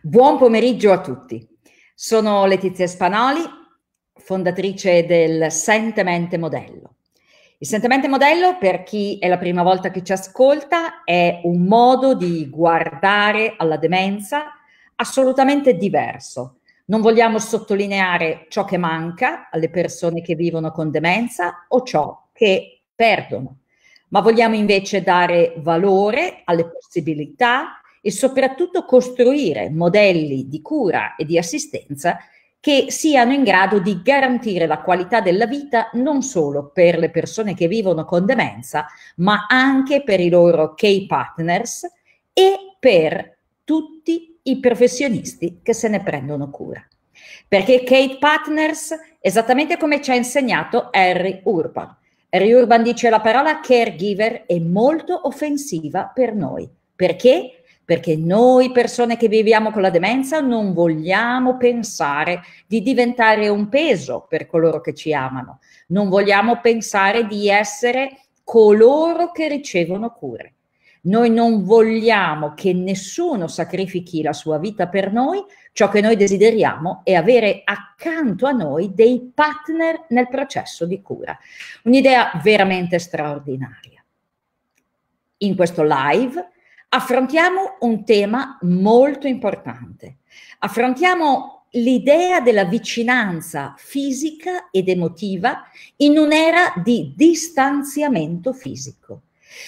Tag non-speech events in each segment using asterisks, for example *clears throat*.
Buon pomeriggio a tutti. Sono Letizia Spanoli, fondatrice del Sentemente Modello. Il Sentemente Modello, per chi è la prima volta che ci ascolta, è un modo di guardare alla demenza assolutamente diverso. Non vogliamo sottolineare ciò che manca alle persone che vivono con demenza o ciò che perdono, ma vogliamo invece dare valore alle possibilità e soprattutto costruire modelli di cura e di assistenza che siano in grado di garantire la qualità della vita non solo per le persone che vivono con demenza, ma anche per i loro key partners e per tutti i professionisti che se ne prendono cura. Perché Kate Partners, esattamente come ci ha insegnato Harry Urban. Harry Urban dice la parola caregiver è molto offensiva per noi. Perché? Perché noi persone che viviamo con la demenza non vogliamo pensare di diventare un peso per coloro che ci amano, non vogliamo pensare di essere coloro che ricevono cure. Noi non vogliamo che nessuno sacrifichi la sua vita per noi, ciò che noi desideriamo è avere accanto a noi dei partner nel processo di cura. Un'idea veramente straordinaria. In questo live affrontiamo un tema molto importante. Affrontiamo l'idea della vicinanza fisica ed emotiva in un'era di distanziamento fisico.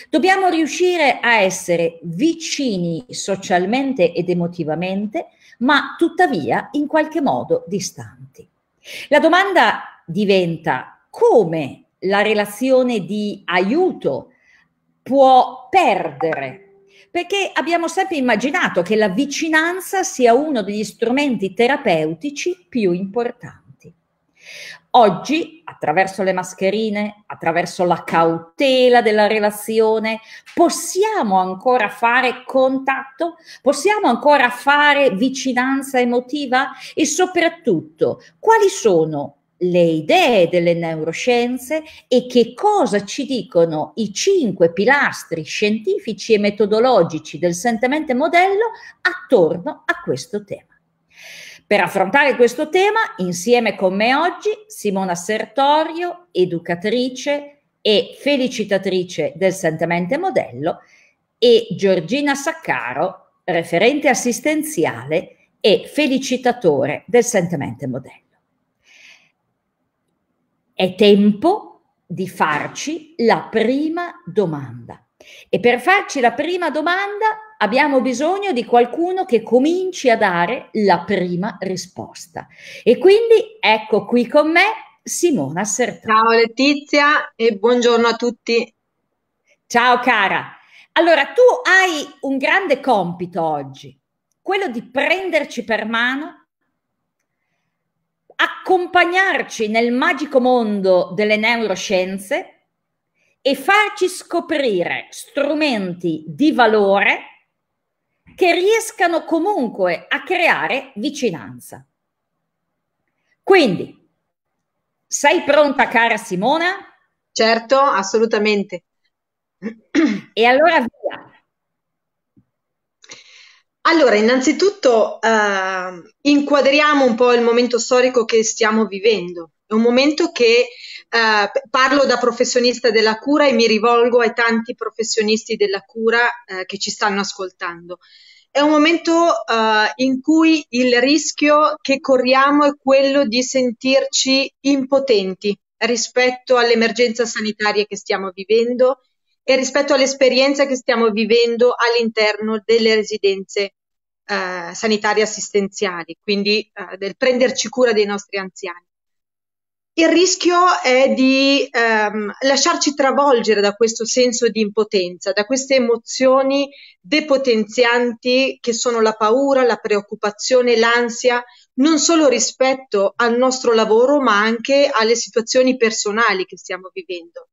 Dobbiamo riuscire a essere vicini socialmente ed emotivamente, ma tuttavia in qualche modo distanti. La domanda diventa come la relazione di aiuto può perdere perché abbiamo sempre immaginato che la vicinanza sia uno degli strumenti terapeutici più importanti. Oggi, attraverso le mascherine, attraverso la cautela della relazione, possiamo ancora fare contatto? Possiamo ancora fare vicinanza emotiva? E soprattutto, quali sono le idee delle neuroscienze e che cosa ci dicono i cinque pilastri scientifici e metodologici del sentemente modello attorno a questo tema. Per affrontare questo tema, insieme con me oggi, Simona Sertorio, educatrice e felicitatrice del sentemente modello, e Giorgina Saccaro, referente assistenziale e felicitatore del sentemente modello. È tempo di farci la prima domanda. E per farci la prima domanda abbiamo bisogno di qualcuno che cominci a dare la prima risposta. E quindi ecco qui con me Simona Sertà. Ciao Letizia e buongiorno a tutti. Ciao cara. Allora, tu hai un grande compito oggi, quello di prenderci per mano accompagnarci nel magico mondo delle neuroscienze e farci scoprire strumenti di valore che riescano comunque a creare vicinanza. Quindi, sei pronta cara Simona? Certo, assolutamente. E allora via. Allora, innanzitutto eh, inquadriamo un po' il momento storico che stiamo vivendo. È un momento che eh, parlo da professionista della cura e mi rivolgo ai tanti professionisti della cura eh, che ci stanno ascoltando. È un momento eh, in cui il rischio che corriamo è quello di sentirci impotenti rispetto all'emergenza sanitaria che stiamo vivendo e rispetto all'esperienza che stiamo vivendo all'interno delle residenze eh, sanitarie assistenziali, quindi eh, del prenderci cura dei nostri anziani. Il rischio è di ehm, lasciarci travolgere da questo senso di impotenza, da queste emozioni depotenzianti che sono la paura, la preoccupazione, l'ansia, non solo rispetto al nostro lavoro, ma anche alle situazioni personali che stiamo vivendo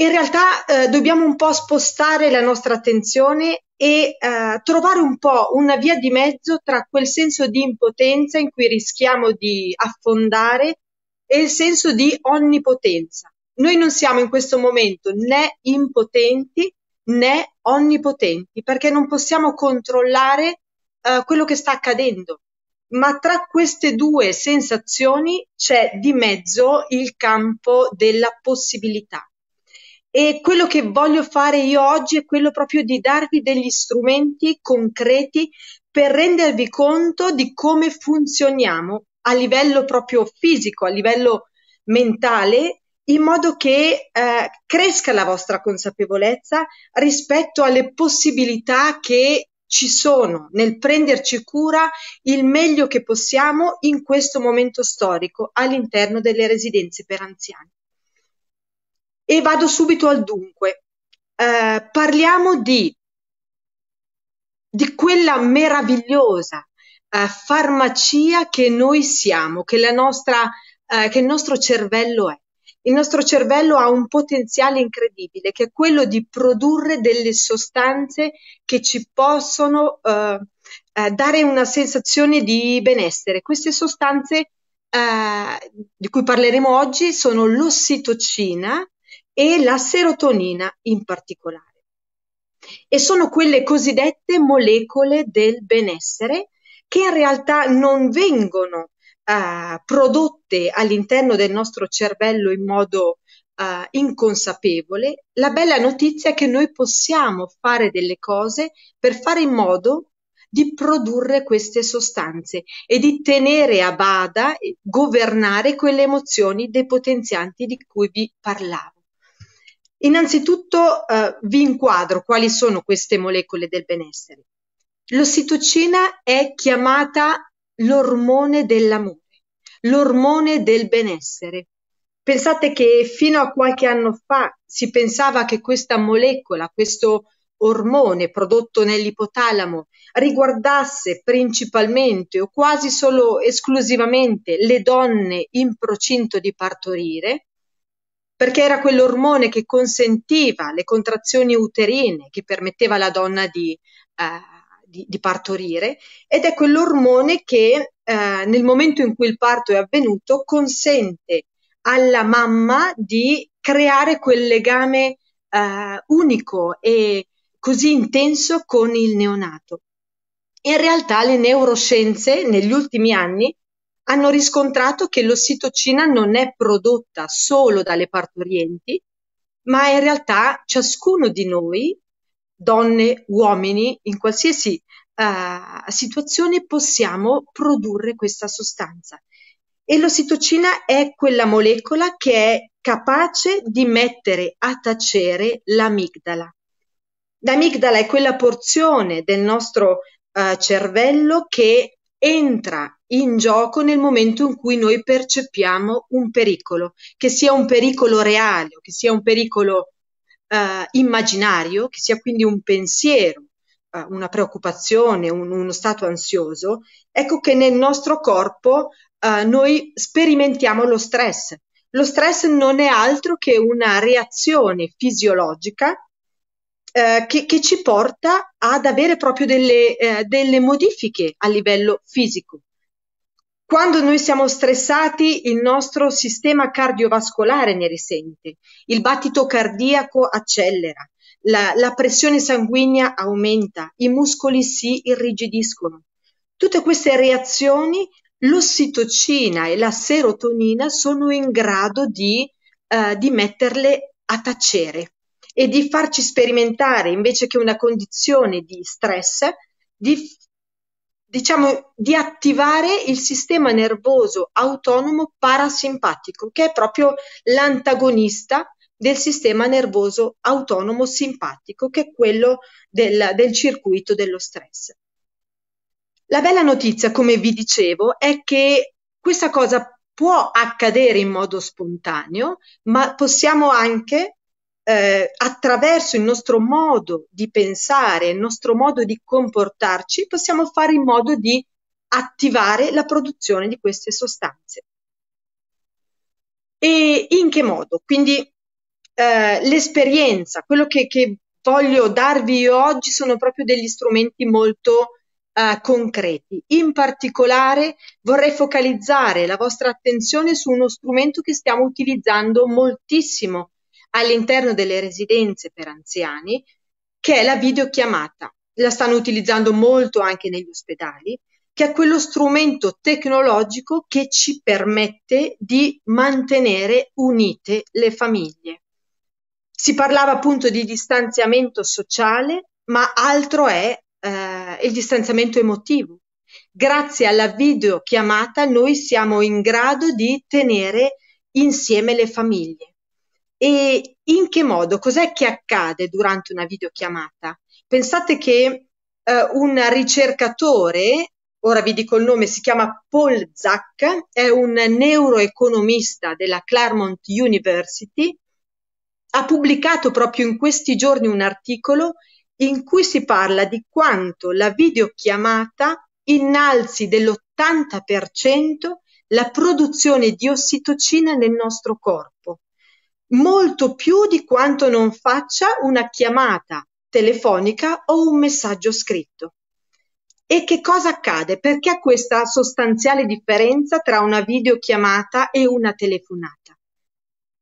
in realtà eh, dobbiamo un po' spostare la nostra attenzione e eh, trovare un po' una via di mezzo tra quel senso di impotenza in cui rischiamo di affondare e il senso di onnipotenza. Noi non siamo in questo momento né impotenti né onnipotenti perché non possiamo controllare uh, quello che sta accadendo. Ma tra queste due sensazioni c'è di mezzo il campo della possibilità. E quello che voglio fare io oggi è quello proprio di darvi degli strumenti concreti per rendervi conto di come funzioniamo a livello proprio fisico, a livello mentale, in modo che eh, cresca la vostra consapevolezza rispetto alle possibilità che ci sono nel prenderci cura il meglio che possiamo in questo momento storico all'interno delle residenze per anziani. E vado subito al dunque. Eh, parliamo di, di quella meravigliosa eh, farmacia che noi siamo, che, la nostra, eh, che il nostro cervello è. Il nostro cervello ha un potenziale incredibile, che è quello di produrre delle sostanze che ci possono eh, eh, dare una sensazione di benessere. Queste sostanze eh, di cui parleremo oggi sono l'ossitocina, e la serotonina in particolare. E sono quelle cosiddette molecole del benessere che in realtà non vengono uh, prodotte all'interno del nostro cervello in modo uh, inconsapevole. La bella notizia è che noi possiamo fare delle cose per fare in modo di produrre queste sostanze e di tenere a bada governare quelle emozioni depotenzianti di cui vi parlavo. Innanzitutto eh, vi inquadro quali sono queste molecole del benessere. L'ossitocina è chiamata l'ormone dell'amore, l'ormone del benessere. Pensate che fino a qualche anno fa si pensava che questa molecola, questo ormone prodotto nell'ipotalamo riguardasse principalmente o quasi solo esclusivamente le donne in procinto di partorire perché era quell'ormone che consentiva le contrazioni uterine, che permetteva alla donna di, uh, di, di partorire, ed è quell'ormone che uh, nel momento in cui il parto è avvenuto consente alla mamma di creare quel legame uh, unico e così intenso con il neonato. In realtà le neuroscienze negli ultimi anni hanno riscontrato che l'ossitocina non è prodotta solo dalle partorienti, ma in realtà ciascuno di noi, donne, uomini, in qualsiasi uh, situazione possiamo produrre questa sostanza. E l'ossitocina è quella molecola che è capace di mettere a tacere l'amigdala. L'amigdala è quella porzione del nostro uh, cervello che entra in gioco nel momento in cui noi percepiamo un pericolo, che sia un pericolo reale che sia un pericolo uh, immaginario, che sia quindi un pensiero, uh, una preoccupazione, un, uno stato ansioso, ecco che nel nostro corpo uh, noi sperimentiamo lo stress. Lo stress non è altro che una reazione fisiologica eh, che, che, ci porta ad avere proprio delle, eh, delle modifiche a livello fisico. Quando noi siamo stressati, il nostro sistema cardiovascolare ne risente, il battito cardiaco accelera, la, la, pressione sanguigna aumenta, i muscoli si irrigidiscono. Tutte queste reazioni, l'ossitocina e la serotonina sono in grado di, uh, di metterle a tacere e di farci sperimentare invece che una condizione di stress, di, diciamo, di attivare il sistema nervoso autonomo parasimpatico, che è proprio l'antagonista del sistema nervoso autonomo simpatico, che è quello del, del circuito dello stress. La bella notizia, come vi dicevo, è che questa cosa può accadere in modo spontaneo, ma possiamo anche eh, attraverso il nostro modo di pensare, il nostro modo di comportarci, possiamo fare in modo di attivare la produzione di queste sostanze. E in che modo? Quindi eh, l'esperienza, quello che, che, voglio darvi oggi sono proprio degli strumenti molto eh, concreti. In particolare vorrei focalizzare la vostra attenzione su uno strumento che stiamo utilizzando moltissimo all'interno delle residenze per anziani, che è la videochiamata. la stanno utilizzando molto anche negli ospedali, che è quello strumento tecnologico che ci permette di mantenere unite le famiglie. Si parlava appunto di distanziamento sociale, ma altro è eh, il distanziamento emotivo. Grazie alla videochiamata noi siamo in grado di tenere insieme le famiglie. E in che modo? Cos'è che accade durante una videochiamata? Pensate che eh, un ricercatore, ora vi dico il nome, si chiama Paul Zack, è un neuroeconomista della Claremont University, ha pubblicato proprio in questi giorni un articolo in cui si parla di quanto la videochiamata innalzi dell'80% la produzione di ossitocina nel nostro corpo, molto più di quanto non faccia una chiamata telefonica o un messaggio scritto. E che cosa accade? Perché questa sostanziale differenza tra una videochiamata e una telefonata?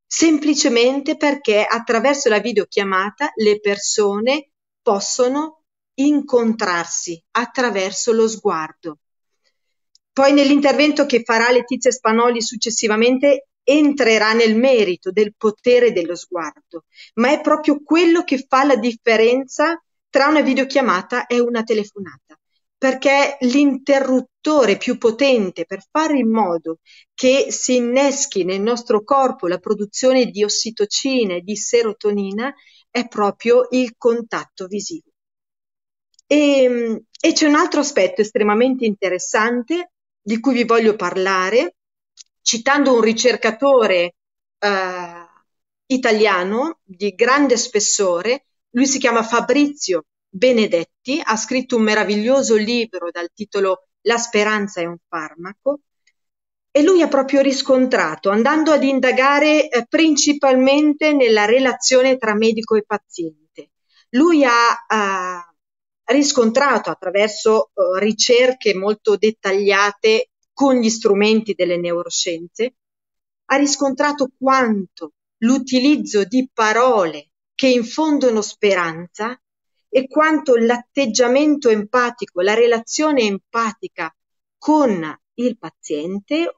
Semplicemente perché attraverso la videochiamata le persone possono incontrarsi attraverso lo sguardo. Poi nell'intervento che farà Letizia Spanoli successivamente entrerà nel merito del potere dello sguardo, ma è proprio quello che fa la differenza tra una videochiamata e una telefonata, perché l'interruttore più potente per fare in modo che si inneschi nel nostro corpo la produzione di ossitocina e di serotonina è proprio il contatto visivo. E, e c'è un altro aspetto estremamente interessante di cui vi voglio parlare, citando un ricercatore eh, italiano di grande spessore, lui si chiama Fabrizio Benedetti, ha scritto un meraviglioso libro dal titolo La speranza è un farmaco e lui ha proprio riscontrato, andando ad indagare eh, principalmente nella relazione tra medico e paziente. Lui ha eh, riscontrato attraverso eh, ricerche molto dettagliate con gli strumenti delle neuroscienze, ha riscontrato quanto l'utilizzo di parole che infondono speranza e quanto l'atteggiamento empatico, la relazione empatica con il paziente,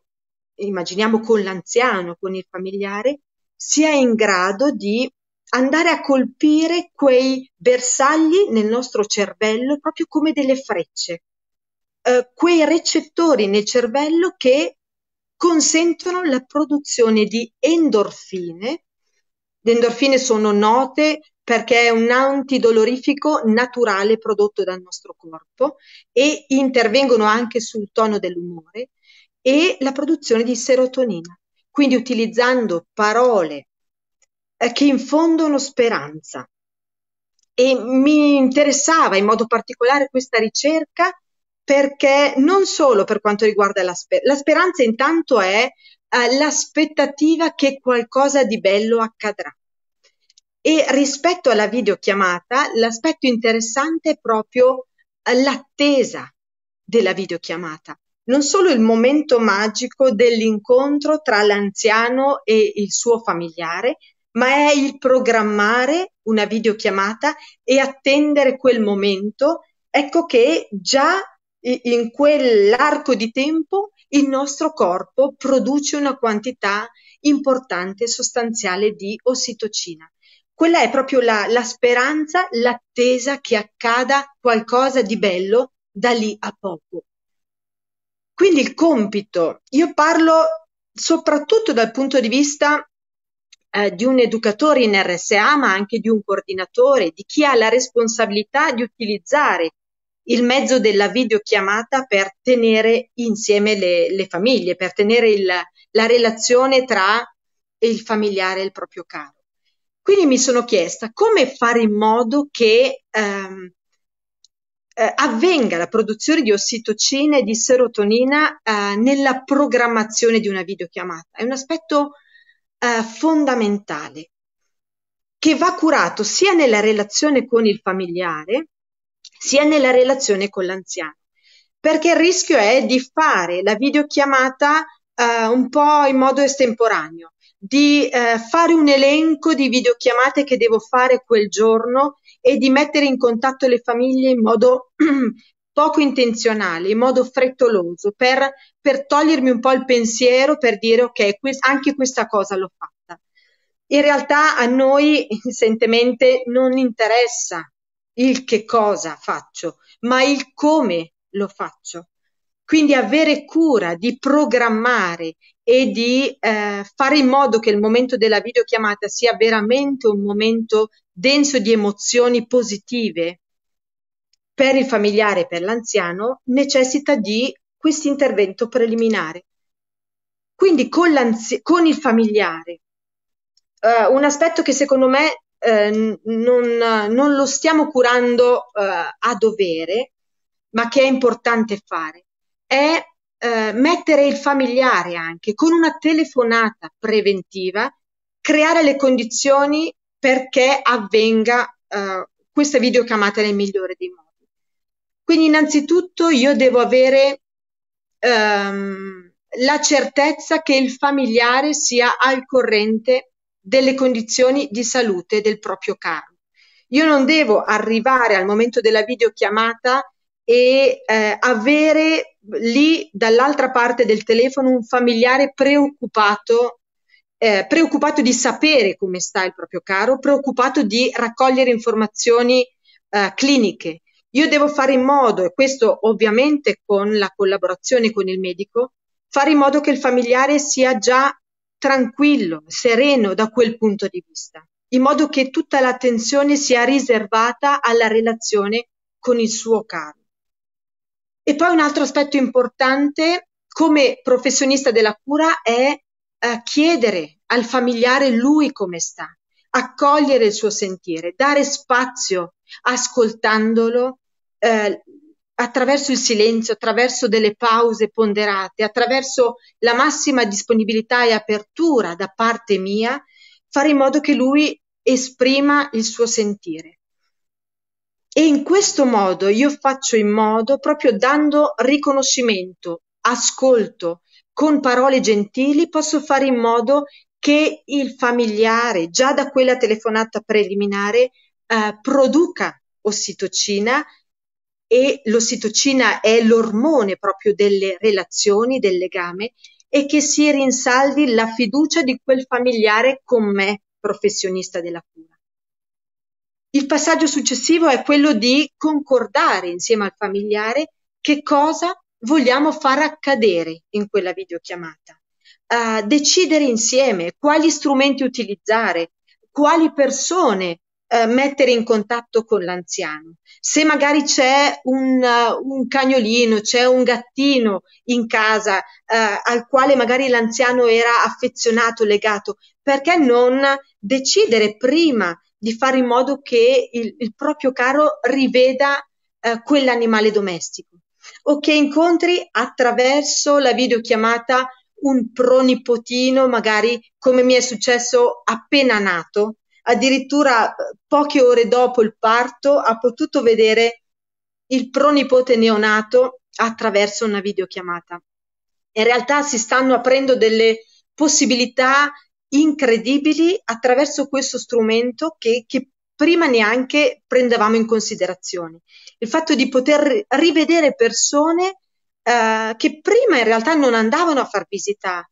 immaginiamo con l'anziano, con il familiare, sia in grado di andare a colpire quei bersagli nel nostro cervello proprio come delle frecce eh, quei recettori nel cervello che consentono la produzione di endorfine. Le endorfine sono note perché è un antidolorifico naturale prodotto dal nostro corpo e intervengono anche sul tono dell'umore e la produzione di serotonina. Quindi utilizzando parole eh, che infondono speranza. E mi interessava in modo particolare questa ricerca perché non solo per quanto riguarda la, sper- la speranza intanto è eh, l'aspettativa che qualcosa di bello accadrà. E rispetto alla videochiamata, l'aspetto interessante è proprio eh, l'attesa della videochiamata, non solo il momento magico dell'incontro tra l'anziano e il suo familiare, ma è il programmare una videochiamata e attendere quel momento. Ecco che già in quell'arco di tempo il nostro corpo produce una quantità importante sostanziale di ossitocina. Quella è proprio la, la speranza, l'attesa che accada qualcosa di bello da lì a poco. Quindi il compito, io parlo soprattutto dal punto di vista eh, di un educatore in RSA, ma anche di un coordinatore, di chi ha la responsabilità di utilizzare il mezzo della videochiamata per tenere insieme le, le famiglie, per tenere il, la relazione tra il familiare e il proprio caro. Quindi mi sono chiesta come fare in modo che ehm, eh, avvenga la produzione di ossitocina e di serotonina eh, nella programmazione di una videochiamata. È un aspetto eh, fondamentale che va curato sia nella relazione con il familiare, sia nella relazione con l'anziano, perché il rischio è di fare la videochiamata eh, un po' in modo estemporaneo, di eh, fare un elenco di videochiamate che devo fare quel giorno e di mettere in contatto le famiglie in modo *clears throat* poco intenzionale, in modo frettoloso, per, per togliermi un po' il pensiero, per dire ok, quest- anche questa cosa l'ho fatta. In realtà a noi *laughs* insentemente non interessa il che cosa faccio, ma il come lo faccio. Quindi avere cura di programmare e di eh, fare in modo che il momento della videochiamata sia veramente un momento denso di emozioni positive per il familiare e per l'anziano necessita di questo intervento preliminare. Quindi con, con il familiare, eh, un aspetto che secondo me eh, non, non, lo stiamo curando eh, a dovere, ma che è importante fare, è eh, mettere il familiare anche con una telefonata preventiva, creare le condizioni perché avvenga eh, questa videochiamata nel migliore dei modi. Quindi innanzitutto io devo avere ehm, la certezza che il familiare sia al corrente delle condizioni di salute del proprio caro. Io non devo arrivare al momento della videochiamata e eh, avere lì dall'altra parte del telefono un familiare preoccupato, eh, preoccupato di sapere come sta il proprio caro, preoccupato di raccogliere informazioni eh, cliniche. Io devo fare in modo, e questo ovviamente con la collaborazione con il medico, fare in modo che il familiare sia già tranquillo, sereno da quel punto di vista, in modo che tutta l'attenzione sia riservata alla relazione con il suo caro. E poi un altro aspetto importante come professionista della cura è eh, chiedere al familiare lui come sta, accogliere il suo sentire, dare spazio ascoltandolo eh, attraverso il silenzio, attraverso delle pause ponderate, attraverso la massima disponibilità e apertura da parte mia, fare in modo che lui esprima il suo sentire. E in questo modo io faccio in modo, proprio dando riconoscimento, ascolto, con parole gentili, posso fare in modo che il familiare, già da quella telefonata preliminare, eh, produca ossitocina e l'ossitocina è l'ormone proprio delle relazioni, del legame e che si rinsaldi la fiducia di quel familiare con me, professionista della cura. Il passaggio successivo è quello di concordare insieme al familiare che cosa vogliamo far accadere in quella videochiamata. Uh, decidere insieme quali strumenti utilizzare, quali persone uh, mettere in contatto con l'anziano. Se magari c'è un, un cagnolino, c'è un gattino in casa al quale magari l'anziano era affezionato, legato, perché non decidere prima di fare in modo che il, il proprio caro riveda eh, quell'animale domestico? O che incontri attraverso la videochiamata un pronipotino, magari come mi è successo appena nato, addirittura eh, poche ore dopo il parto ha potuto vedere il pronipote neonato attraverso una videochiamata. In realtà si stanno aprendo delle possibilità incredibili attraverso questo strumento che, che prima neanche prendevamo in considerazione. Il fatto di poter rivedere persone eh, che prima in realtà non andavano a far visita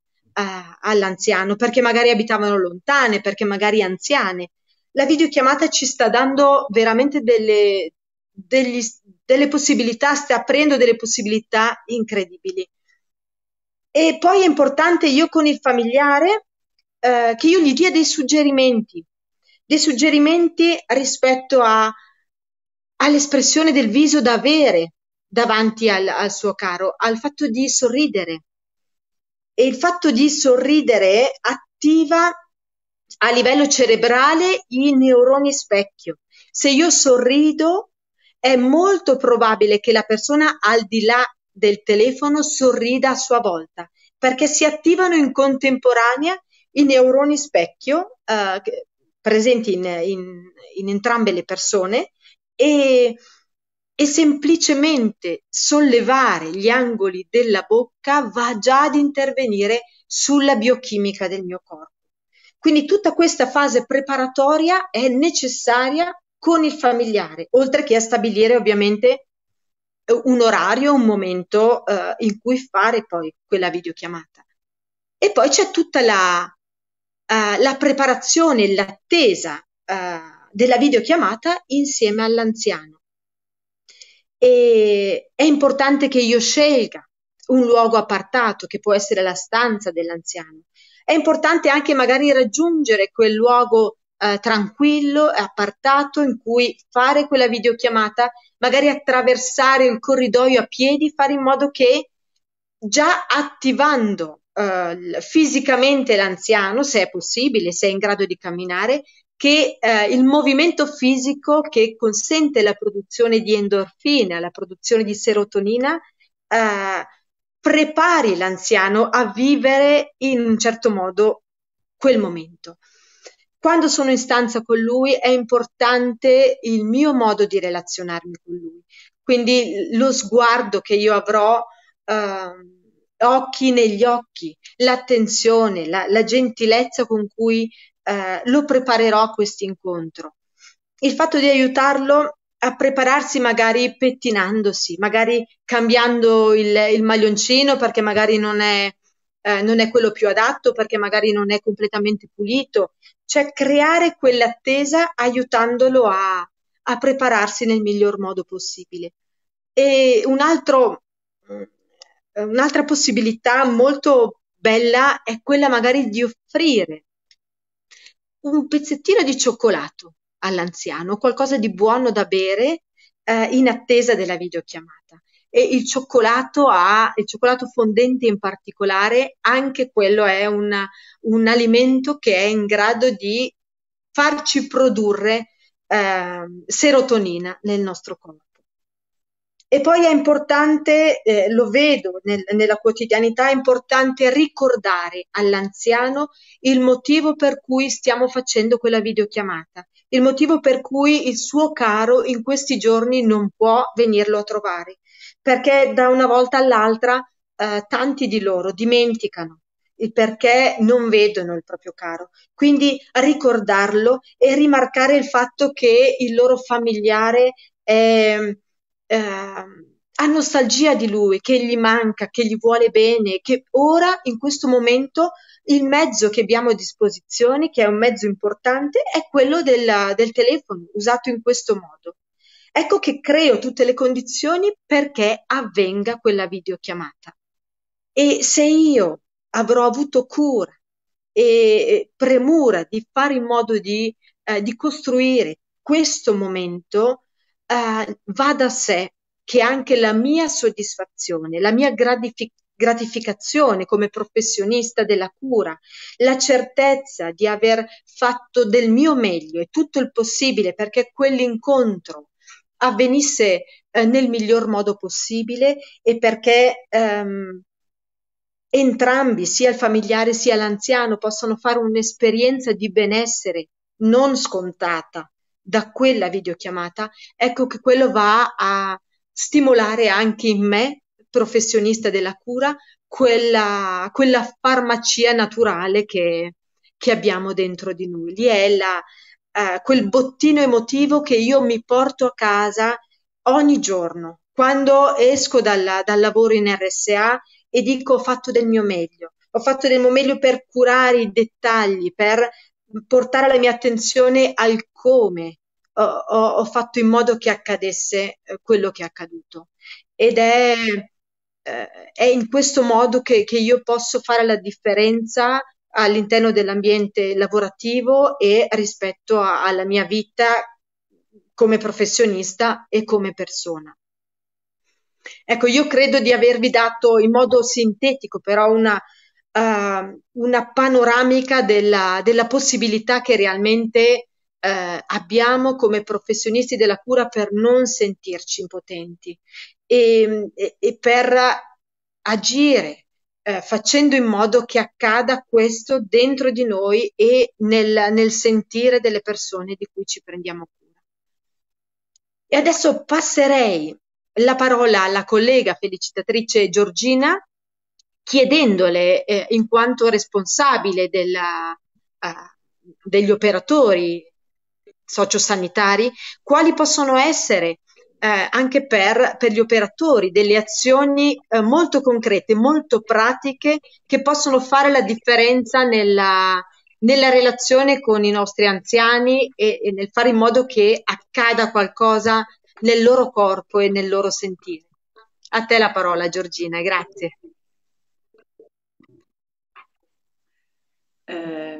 all'anziano perché magari abitavano lontane, perché magari anziane. La videochiamata ci sta dando veramente delle, degli, delle possibilità, sta aprendo delle possibilità incredibili. E poi è importante io con il familiare eh, che io gli dia dei suggerimenti, dei suggerimenti rispetto a, all'espressione del viso da avere davanti al, al suo caro, al fatto di sorridere. E il fatto di sorridere attiva a livello cerebrale i neuroni specchio. Se io sorrido, è molto probabile che la persona al di là del telefono sorrida a sua volta, perché si attivano in contemporanea i neuroni specchio eh, presenti in, in, in, entrambe le persone e, e semplicemente sollevare gli angoli della bocca va già ad intervenire sulla biochimica del mio corpo. Quindi tutta questa fase preparatoria è necessaria con il familiare, oltre che a stabilire ovviamente un orario, un momento eh, in cui fare poi quella videochiamata. E poi c'è tutta la, uh, la preparazione, l'attesa uh, della videochiamata insieme all'anziano. E è importante che io scelga un luogo appartato, che può essere la stanza dell'anziano. È importante anche magari raggiungere quel luogo eh, tranquillo e appartato in cui fare quella videochiamata, magari attraversare il corridoio a piedi, fare in modo che già attivando eh, fisicamente l'anziano, se è possibile, se è in grado di camminare, che eh, il movimento fisico che consente la produzione di endorfina, la produzione di serotonina, eh, prepari l'anziano a vivere in un certo modo quel momento. Quando sono in stanza con lui è importante il mio modo di relazionarmi con lui, quindi lo sguardo che io avrò eh, occhi negli occhi, l'attenzione, la, la gentilezza con cui eh, lo preparerò a questo incontro. Il fatto di aiutarlo a prepararsi magari pettinandosi, magari cambiando il, il maglioncino perché magari non è, eh, non è quello più adatto, perché magari non è completamente pulito, cioè creare quell'attesa aiutandolo a, a prepararsi nel miglior modo possibile. E un altro un'altra possibilità molto bella è quella magari di offrire un pezzettino di cioccolato all'anziano, qualcosa di buono da bere eh, in attesa della videochiamata. E il cioccolato ha, il cioccolato fondente in particolare, anche quello è una, un alimento che è in grado di farci produrre eh, serotonina nel nostro corpo. E poi è importante, eh, lo vedo nel, nella quotidianità, è importante ricordare all'anziano il motivo per cui stiamo facendo quella videochiamata, il motivo per cui il suo caro in questi giorni non può venirlo a trovare, perché da una volta all'altra eh, tanti di loro dimenticano il perché non vedono il proprio caro. Quindi ricordarlo e rimarcare il fatto che il loro familiare è eh, ha nostalgia di lui, che gli manca, che gli vuole bene, che ora, in questo momento, il mezzo che abbiamo a disposizione, che è un mezzo importante, è quello del, del telefono, usato in questo modo. Ecco che creo tutte le condizioni perché avvenga quella videochiamata. E se io avrò avuto cura e premura di fare in modo di, eh, di costruire questo momento, eh, va da sé che anche la mia soddisfazione, la mia gratific- gratificazione come professionista della cura, la certezza di aver fatto del mio meglio e tutto il possibile perché quell'incontro avvenisse eh, nel miglior modo possibile e perché ehm, entrambi, sia il familiare sia l'anziano, possano fare un'esperienza di benessere non scontata, da quella videochiamata, ecco che quello va a stimolare anche in me, professionista della cura, quella, quella farmacia naturale che, che, abbiamo dentro di noi. Lì è la, eh, quel bottino emotivo che io mi porto a casa ogni giorno. Quando esco dal, dal lavoro in RSA e dico ho fatto del mio meglio, ho fatto del mio meglio per curare i dettagli, per portare la mia attenzione al come ho, ho fatto in modo che accadesse eh, quello che è accaduto. Ed è, eh, è in questo modo che, che io posso fare la differenza all'interno dell'ambiente lavorativo e rispetto a, alla mia vita come professionista e come persona. Ecco, io credo di avervi dato in modo sintetico però una, uh, una panoramica della, della, possibilità che realmente uh, abbiamo come professionisti della cura per non sentirci impotenti e, e, e per agire uh, facendo in modo che accada questo dentro di noi e nel, nel sentire delle persone di cui ci prendiamo cura. E adesso passerei la parola alla collega felicitatrice Giorgina chiedendole eh, in quanto responsabile della, uh, degli operatori sociosanitari, quali possono essere eh, anche per, per, gli operatori delle azioni eh, molto concrete, molto pratiche che possono fare la differenza nella, nella relazione con i nostri anziani e, e, nel fare in modo che accada qualcosa nel loro corpo e nel loro sentire. A te la parola, Giorgina, grazie. Eh,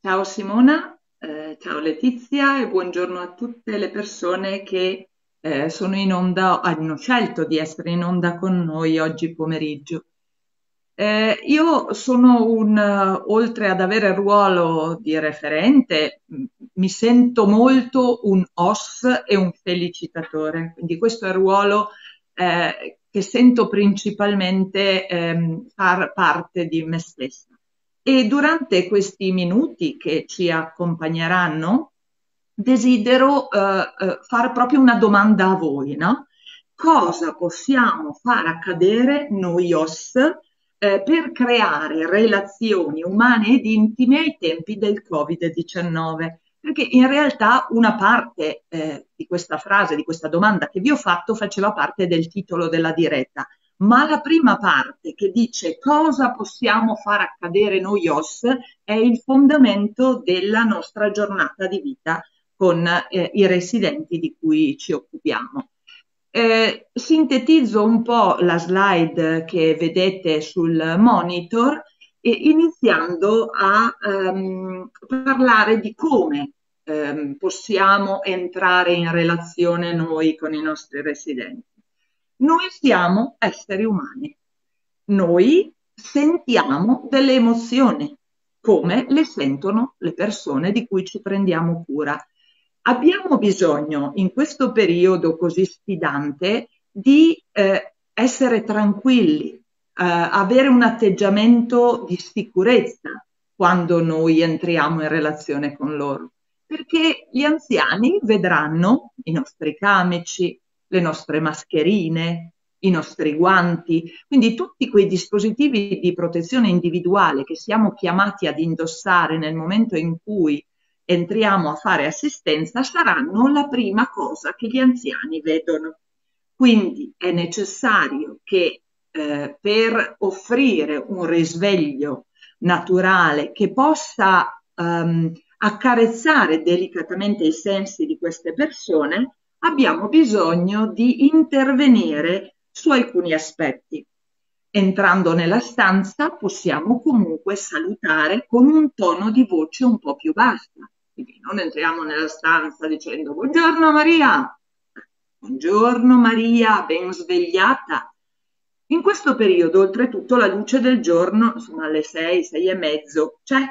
ciao Simona, eh, ciao Letizia e buongiorno a tutte le persone che eh, sono in onda, hanno scelto di essere in onda con noi oggi pomeriggio. Eh, io sono un, oltre ad avere il ruolo di referente, mi sento molto un OS e un felicitatore, quindi questo è il ruolo eh, che sento principalmente ehm, far parte di me stessa. E durante questi minuti che ci accompagneranno, desidero eh, eh, fare proprio una domanda a voi, no? Cosa possiamo far accadere noi OS eh, per creare relazioni umane ed intime ai tempi del Covid-19? Perché in realtà una parte eh, di questa frase, di questa domanda che vi ho fatto, faceva parte del titolo della diretta. Ma la prima parte che dice cosa possiamo far accadere noi OS è il fondamento della nostra giornata di vita con eh, i residenti di cui ci occupiamo. Eh, sintetizzo un po' la slide che vedete sul monitor e iniziando a um, parlare di come um, possiamo entrare in relazione noi con i nostri residenti. Noi siamo esseri umani, noi sentiamo delle emozioni come le sentono le persone di cui ci prendiamo cura. Abbiamo bisogno in questo periodo così sfidante di eh, essere tranquilli, eh, avere un atteggiamento di sicurezza quando noi entriamo in relazione con loro, perché gli anziani vedranno i nostri camici, le nostre mascherine, i nostri guanti, quindi tutti quei dispositivi di protezione individuale che siamo chiamati ad indossare nel momento in cui entriamo a fare assistenza saranno la prima cosa che gli anziani vedono. Quindi è necessario che eh, per offrire un risveglio naturale che possa ehm, accarezzare delicatamente i sensi di queste persone, abbiamo bisogno di intervenire su alcuni aspetti. Entrando nella stanza possiamo comunque salutare con un tono di voce un po' più basso quindi non entriamo nella stanza dicendo buongiorno Maria, buongiorno Maria, ben svegliata. In questo periodo, oltretutto, la luce del giorno, sono alle 6, 6 e mezzo, c'è.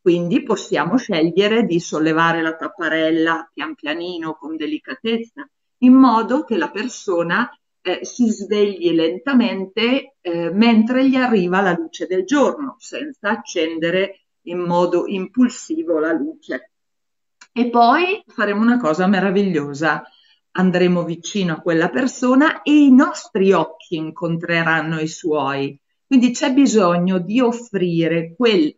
Quindi possiamo scegliere di sollevare la tapparella pian pianino, con delicatezza, in modo che la persona eh, si svegli lentamente eh, mentre gli arriva la luce del giorno, senza accendere in modo impulsivo la luce. E poi faremo una cosa meravigliosa. Andremo vicino a quella persona e i nostri occhi incontreranno i suoi. Quindi c'è bisogno di offrire quel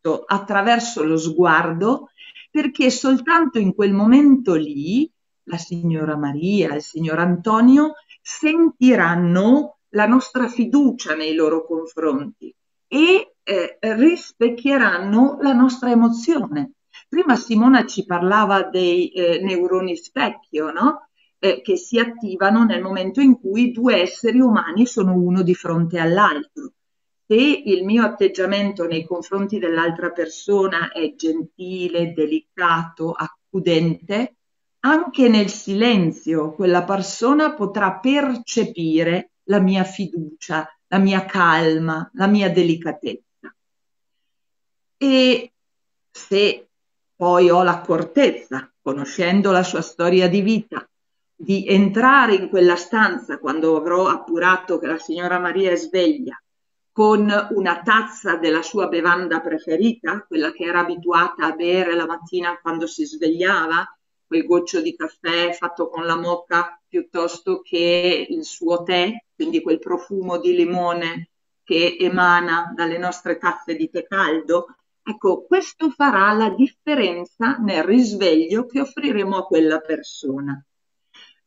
contatto attraverso lo sguardo perché soltanto in quel momento lì la signora Maria, il signor Antonio sentiranno la nostra fiducia nei loro confronti e eh, rispecchieranno la nostra emozione. Prima Simona ci parlava dei eh, neuroni specchio, no? eh, che si attivano nel momento in cui due esseri umani sono uno di fronte all'altro. Se il mio atteggiamento nei confronti dell'altra persona è gentile, delicato, accudente, anche nel silenzio quella persona potrà percepire la mia fiducia, la mia calma, la mia delicatezza. E se poi ho l'accortezza, conoscendo la sua storia di vita, di entrare in quella stanza quando avrò appurato che la signora Maria è sveglia, con una tazza della sua bevanda preferita, quella che era abituata a bere la mattina quando si svegliava, quel goccio di caffè fatto con la mocca piuttosto che il suo tè, quindi quel profumo di limone che emana dalle nostre tazze di tè caldo, Ecco, questo farà la differenza nel risveglio che offriremo a quella persona.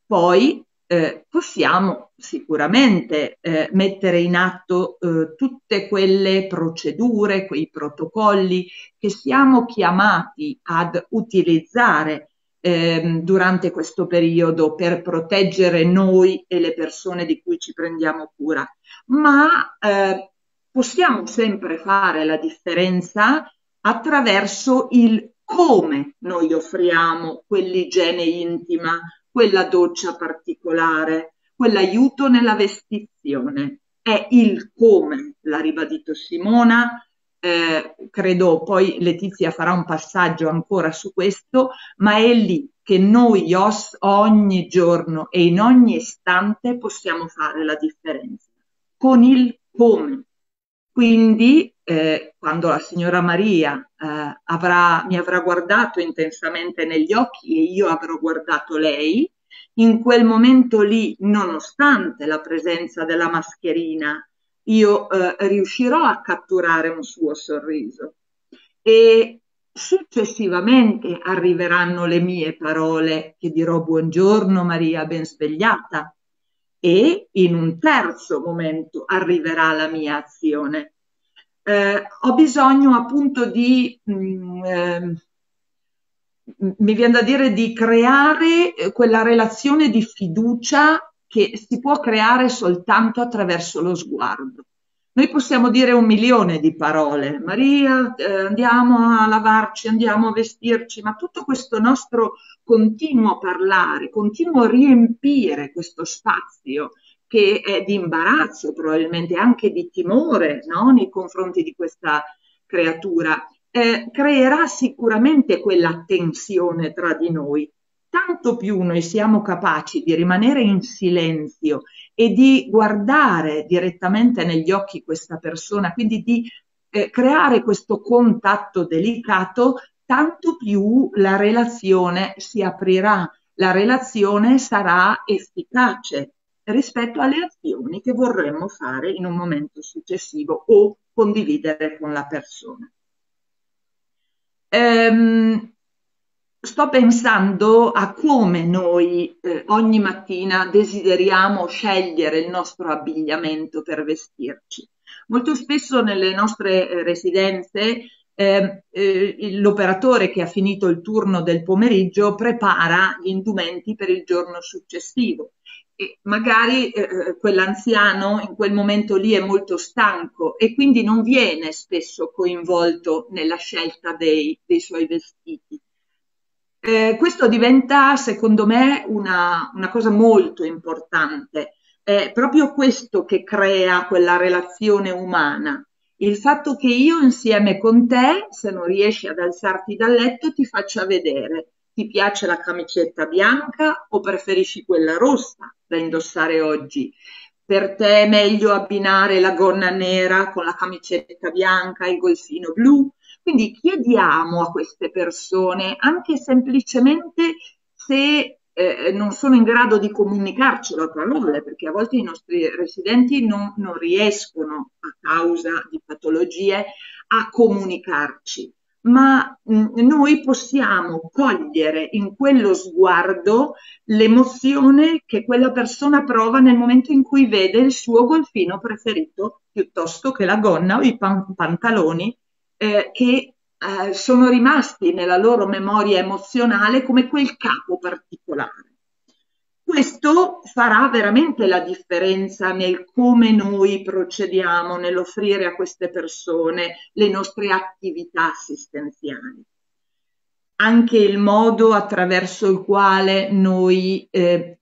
Poi eh, possiamo sicuramente eh, mettere in atto eh, tutte quelle procedure, quei protocolli che siamo chiamati ad utilizzare ehm, durante questo periodo per proteggere noi e le persone di cui ci prendiamo cura, ma eh, possiamo sempre fare la differenza attraverso il come noi offriamo quell'igiene intima, quella doccia particolare, quell'aiuto nella vestizione. È il come, l'ha ribadito Simona, eh, credo poi Letizia farà un passaggio ancora su questo, ma è lì che noi os, ogni giorno e in ogni istante possiamo fare la differenza, con il come. Quindi eh, quando la signora Maria eh, avrà, mi avrà guardato intensamente negli occhi e io avrò guardato lei, in quel momento lì, nonostante la presenza della mascherina, io eh, riuscirò a catturare un suo sorriso. E successivamente arriveranno le mie parole che dirò buongiorno Maria ben svegliata e in un terzo momento arriverà la mia azione. Eh, ho bisogno appunto di, mh, mm, eh, mi viene da dire, di creare quella relazione di fiducia che si può creare soltanto attraverso lo sguardo. Noi possiamo dire un milione di parole, Maria, eh, andiamo a lavarci, andiamo a vestirci, ma tutto questo nostro continuo parlare, continuo riempire questo spazio che è di imbarazzo, probabilmente anche di timore no? nei confronti di questa creatura, eh, creerà sicuramente quella tensione tra di noi tanto più noi siamo capaci di rimanere in silenzio e di guardare direttamente negli occhi questa persona, quindi di eh, creare questo contatto delicato, tanto più la relazione si aprirà, la relazione sarà efficace rispetto alle azioni che vorremmo fare in un momento successivo o condividere con la persona. Ehm, sto pensando a come noi eh, ogni mattina desideriamo scegliere il nostro abbigliamento per vestirci. Molto spesso nelle nostre eh, residenze eh, eh, l'operatore che ha finito il turno del pomeriggio prepara gli indumenti per il giorno successivo magari eh, eh, quell'anziano in quel momento lì è molto stanco e quindi non viene spesso coinvolto nella scelta dei, dei suoi vestiti. Eh, questo diventa, secondo me, una, una cosa molto importante. È proprio questo che crea quella relazione umana. Il fatto che io insieme con te, se non riesci ad alzarti dal letto, ti faccia vedere. Ti piace la camicetta bianca o preferisci quella rossa da indossare oggi? Per te è meglio abbinare la gonna nera con la camicetta bianca e il golfino blu? Quindi chiediamo a queste persone anche semplicemente se eh, non sono in grado di comunicarcelo a parole, perché a volte i nostri residenti non, non riescono, a causa di patologie, a comunicarci ma mh, noi possiamo cogliere in quello sguardo l'emozione che quella persona prova nel momento in cui vede il suo golfino preferito piuttosto che la gonna o i pan- pantaloni eh, che eh, sono rimasti nella loro memoria emozionale come quel capo particolare. Questo farà veramente la differenza nel come noi procediamo nell'offrire a queste persone le nostre attività assistenziali. Anche il modo attraverso il quale noi eh,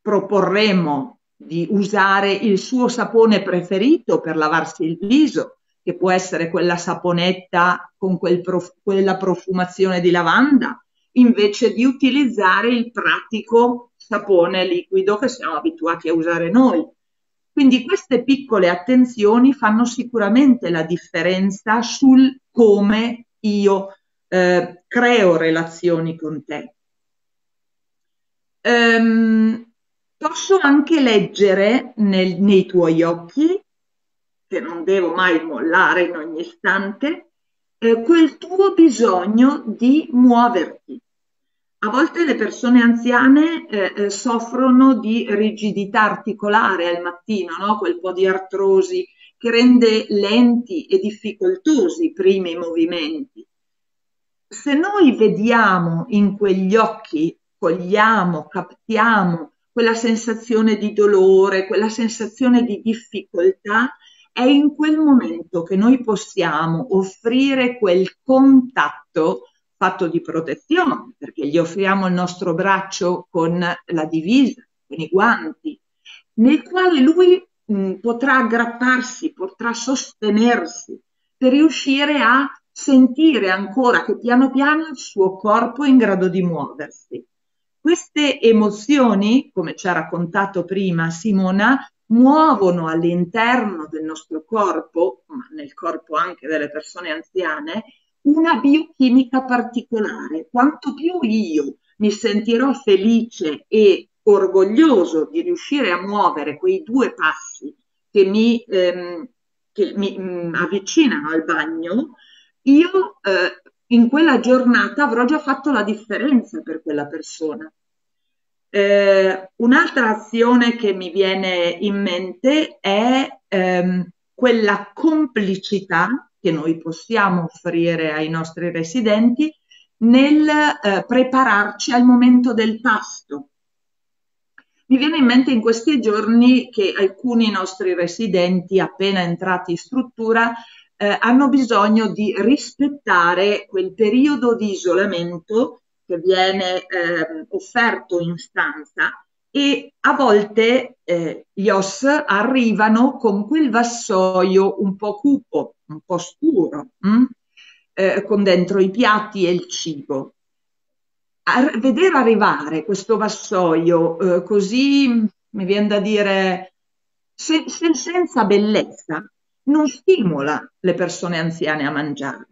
proporremo di usare il suo sapone preferito per lavarsi il viso, che può essere quella saponetta con quel prof- quella profumazione di lavanda, invece di utilizzare il pratico sapone liquido che siamo abituati a usare noi. Quindi queste piccole attenzioni fanno sicuramente la differenza sul come io eh, creo relazioni con te. Um, posso anche leggere nel, nei tuoi occhi che non devo mai mollare in ogni istante, eh, quel tuo bisogno di muoverti. A volte le persone anziane eh, eh, soffrono di rigidità articolare al mattino, no? quel po' di artrosi che rende lenti e difficoltosi i primi movimenti. Se noi vediamo in quegli occhi, cogliamo, captiamo quella sensazione di dolore, quella sensazione di difficoltà, è in quel momento che noi possiamo offrire quel contatto fatto di protezione, perché gli offriamo il nostro braccio con la divisa, con i guanti, nel quale lui mh, potrà aggrapparsi, potrà sostenersi per riuscire a sentire ancora che piano piano il suo corpo è in grado di muoversi. Queste emozioni, come ci ha raccontato prima Simona, muovono all'interno del nostro corpo, ma nel corpo anche delle persone anziane, una biochimica particolare. Quanto più io mi sentirò felice e orgoglioso di riuscire a muovere quei due passi che mi, ehm, che mi mh, mm, avvicinano al bagno, io eh, in quella giornata avrò già fatto la differenza per quella persona. Eh, un'altra azione che mi viene in mente è ehm, quella complicità che noi possiamo offrire ai nostri residenti nel eh, prepararci al momento del pasto. Mi viene in mente in questi giorni che alcuni nostri residenti appena entrati in struttura eh, hanno bisogno di rispettare quel periodo di isolamento che viene eh, offerto in stanza e a volte eh, gli OS arrivano con quel vassoio un po' cupo, un po' scuro, hm? eh, con dentro i piatti e il cibo. A vedere arrivare questo vassoio eh, così, mi viene da dire, se, se, senza bellezza, non stimola le persone anziane a mangiare.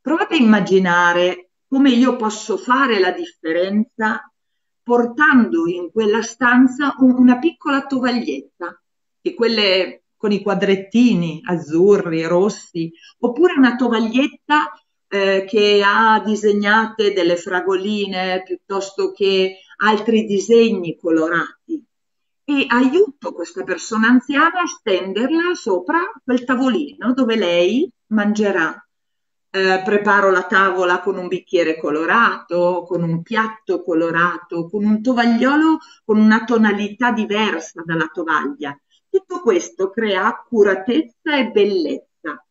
Provate a immaginare come io posso fare la differenza portando in quella stanza una piccola tovaglietta, di quelle con i quadrettini azzurri, rossi, oppure una tovaglietta eh, che ha disegnate delle fragoline piuttosto che altri disegni colorati. E aiuto questa persona anziana a stenderla sopra quel tavolino dove lei mangerà eh, preparo la tavola con un bicchiere colorato, con un piatto colorato, con un tovagliolo con una tonalità diversa dalla tovaglia. Tutto questo crea accuratezza e bellezza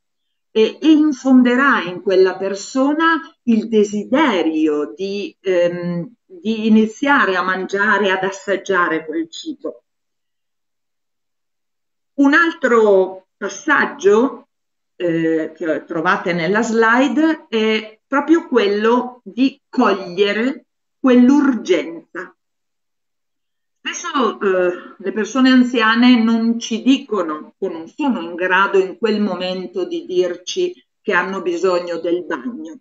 e, e infonderà in quella persona il desiderio di, ehm, di iniziare a mangiare, ad assaggiare quel cibo. Un altro passaggio eh, che trovate nella slide è proprio quello di cogliere quell'urgenza. Spesso eh, le persone anziane non ci dicono o non sono in grado in quel momento di dirci che hanno bisogno del bagno.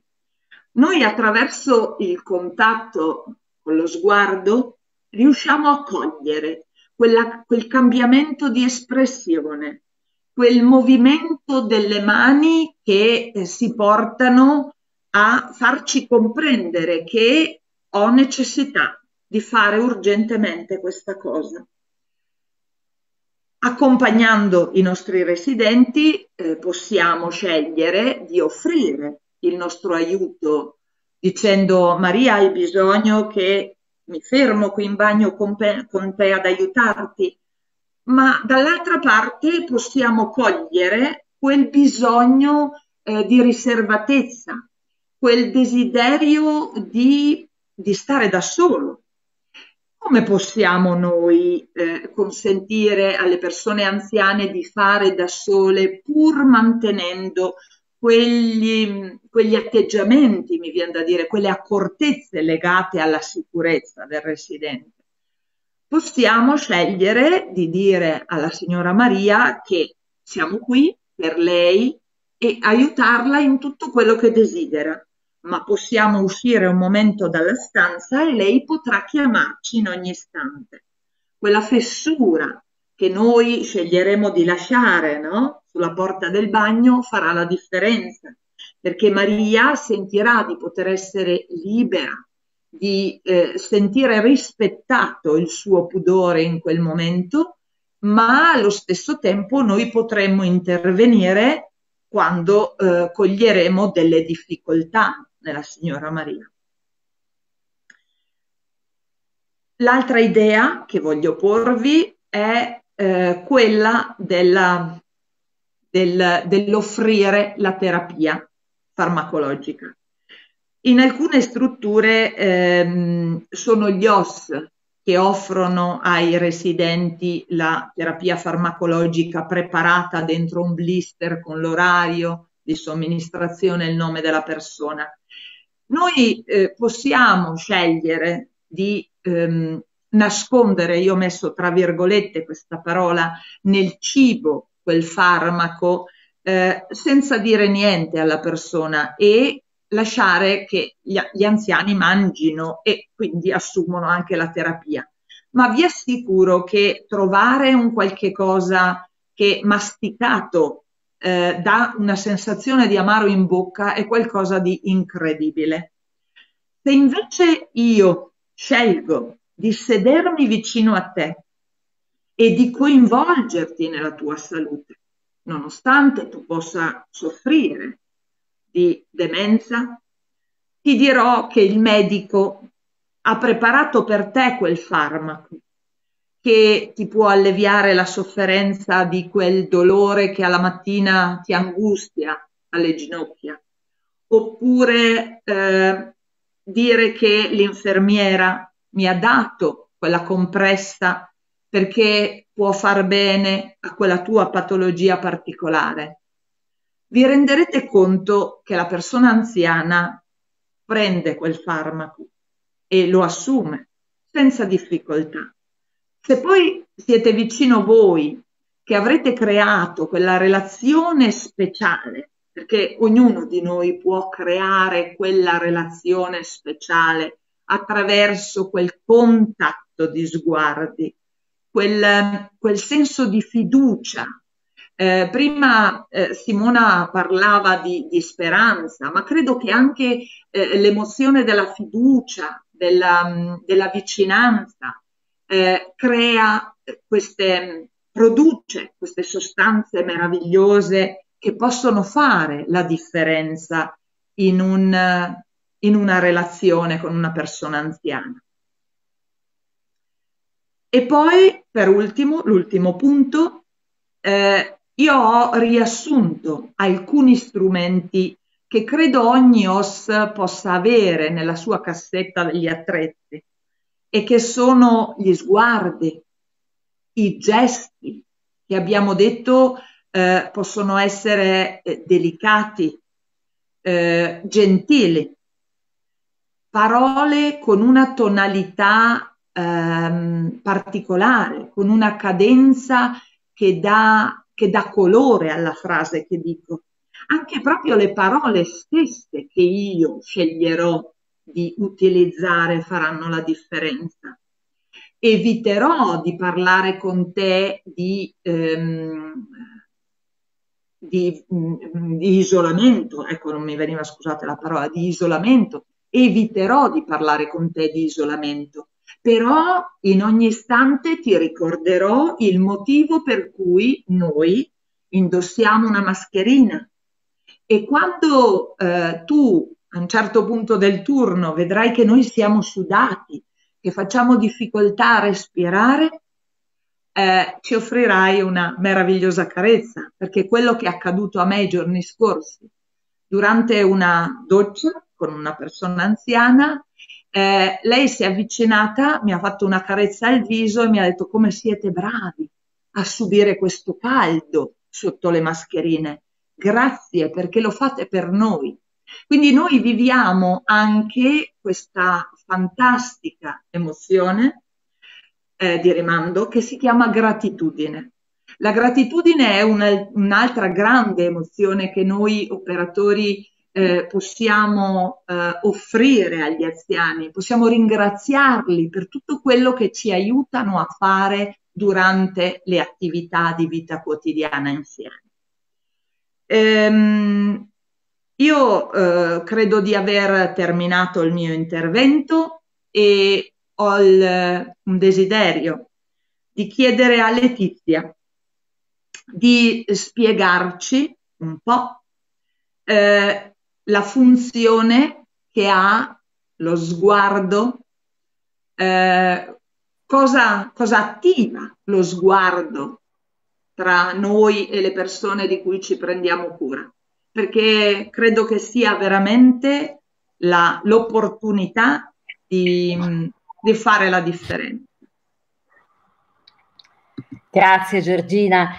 Noi attraverso il contatto con lo sguardo riusciamo a cogliere quella, quel cambiamento di espressione, quel movimento delle mani che eh, si portano a farci comprendere che ho necessità di fare urgentemente questa cosa. Accompagnando i nostri residenti eh, possiamo scegliere di offrire il nostro aiuto dicendo Maria hai bisogno che mi fermo qui in bagno con, con te ad aiutarti ma dall'altra parte possiamo cogliere quel bisogno eh, di riservatezza, quel desiderio di, di, stare da solo. Come possiamo noi eh, consentire alle persone anziane di fare da sole pur mantenendo quegli, quegli atteggiamenti, mi viene da dire, quelle accortezze legate alla sicurezza del residente? Possiamo scegliere di dire alla signora Maria che siamo qui per lei e aiutarla in tutto quello che desidera, ma possiamo uscire un momento dalla stanza e lei potrà chiamarci in ogni istante. Quella fessura che noi sceglieremo di lasciare no? sulla porta del bagno farà la differenza. perché Maria sentirà di poter essere libera, di eh, sentire rispettato il suo pudore in quel momento, ma allo stesso tempo noi potremmo intervenire quando eh, coglieremo delle difficoltà nella signora Maria. L'altra idea che voglio porvi è eh, quella della, del, dell'offrire la terapia farmacologica. In alcune strutture ehm, sono gli OS che offrono ai residenti la terapia farmacologica preparata dentro un blister con l'orario di somministrazione e il nome della persona. Noi eh, possiamo scegliere di ehm, nascondere, io ho messo tra virgolette questa parola, nel cibo quel farmaco eh, senza dire niente alla persona e lasciare che gli, gli anziani mangino e quindi assumono anche la terapia. Ma vi assicuro che trovare un qualche cosa che masticato eh, dà una sensazione di amaro in bocca è qualcosa di incredibile. Se invece io scelgo di sedermi vicino a te e di coinvolgerti nella tua salute, nonostante tu possa soffrire di demenza, ti dirò che il medico ha preparato per te quel farmaco che ti può alleviare la sofferenza di quel dolore che alla mattina ti angustia alle ginocchia, oppure eh, dire che l'infermiera mi ha dato quella compressa perché può far bene a quella tua patologia particolare. Vi renderete conto che la persona anziana prende quel farmaco e lo assume senza difficoltà. Se poi siete vicino voi, che avrete creato quella relazione speciale perché ognuno di noi può creare quella relazione speciale attraverso quel contatto di sguardi, quel, quel senso di fiducia. Eh, prima eh, Simona parlava di, di, speranza, ma credo che anche eh, l'emozione della fiducia, della, della vicinanza, eh, crea queste, produce queste sostanze meravigliose che possono fare la differenza in, un, in una relazione con una persona anziana. E poi, per ultimo, l'ultimo punto, eh, io ho riassunto alcuni strumenti che credo ogni OS possa avere nella sua cassetta degli attrezzi e che sono gli sguardi, i gesti che abbiamo detto eh, possono essere eh, delicati, eh, gentili, parole con una tonalità ehm, particolare, con una cadenza che dà, che dà colore alla frase che dico. Anche proprio le parole stesse che io sceglierò di utilizzare faranno la differenza. Eviterò di parlare con te di ehm, di, mm, di, isolamento, ecco non mi veniva scusate la parola, di isolamento, eviterò di parlare con te di isolamento, però in ogni istante ti ricorderò il motivo per cui noi indossiamo una mascherina. E quando eh, tu a un certo punto del turno vedrai che noi siamo sudati, che facciamo difficoltà a respirare, eh, ci offrirai una meravigliosa carezza, perché quello che è accaduto a me i giorni scorsi, durante una doccia con una persona anziana, eh, lei si è avvicinata, mi ha fatto una carezza al viso e mi ha detto come siete bravi a subire questo caldo sotto le mascherine. Grazie perché lo fate per noi. Quindi noi viviamo anche questa fantastica emozione eh, di rimando che si chiama gratitudine. La gratitudine è una, un'altra grande emozione che noi operatori eh, possiamo eh, offrire agli anziani, possiamo ringraziarli per tutto quello che ci aiutano a fare durante le attività di vita quotidiana insieme. Ehm, io eh, credo di aver terminato il mio intervento e ho il, un desiderio di chiedere a Letizia di spiegarci un po' eh, la funzione che ha lo sguardo, eh, cosa, cosa attiva lo sguardo tra noi e le persone di cui ci prendiamo cura perché credo che sia veramente la, l'opportunità di, di fare la differenza. Grazie Giorgina.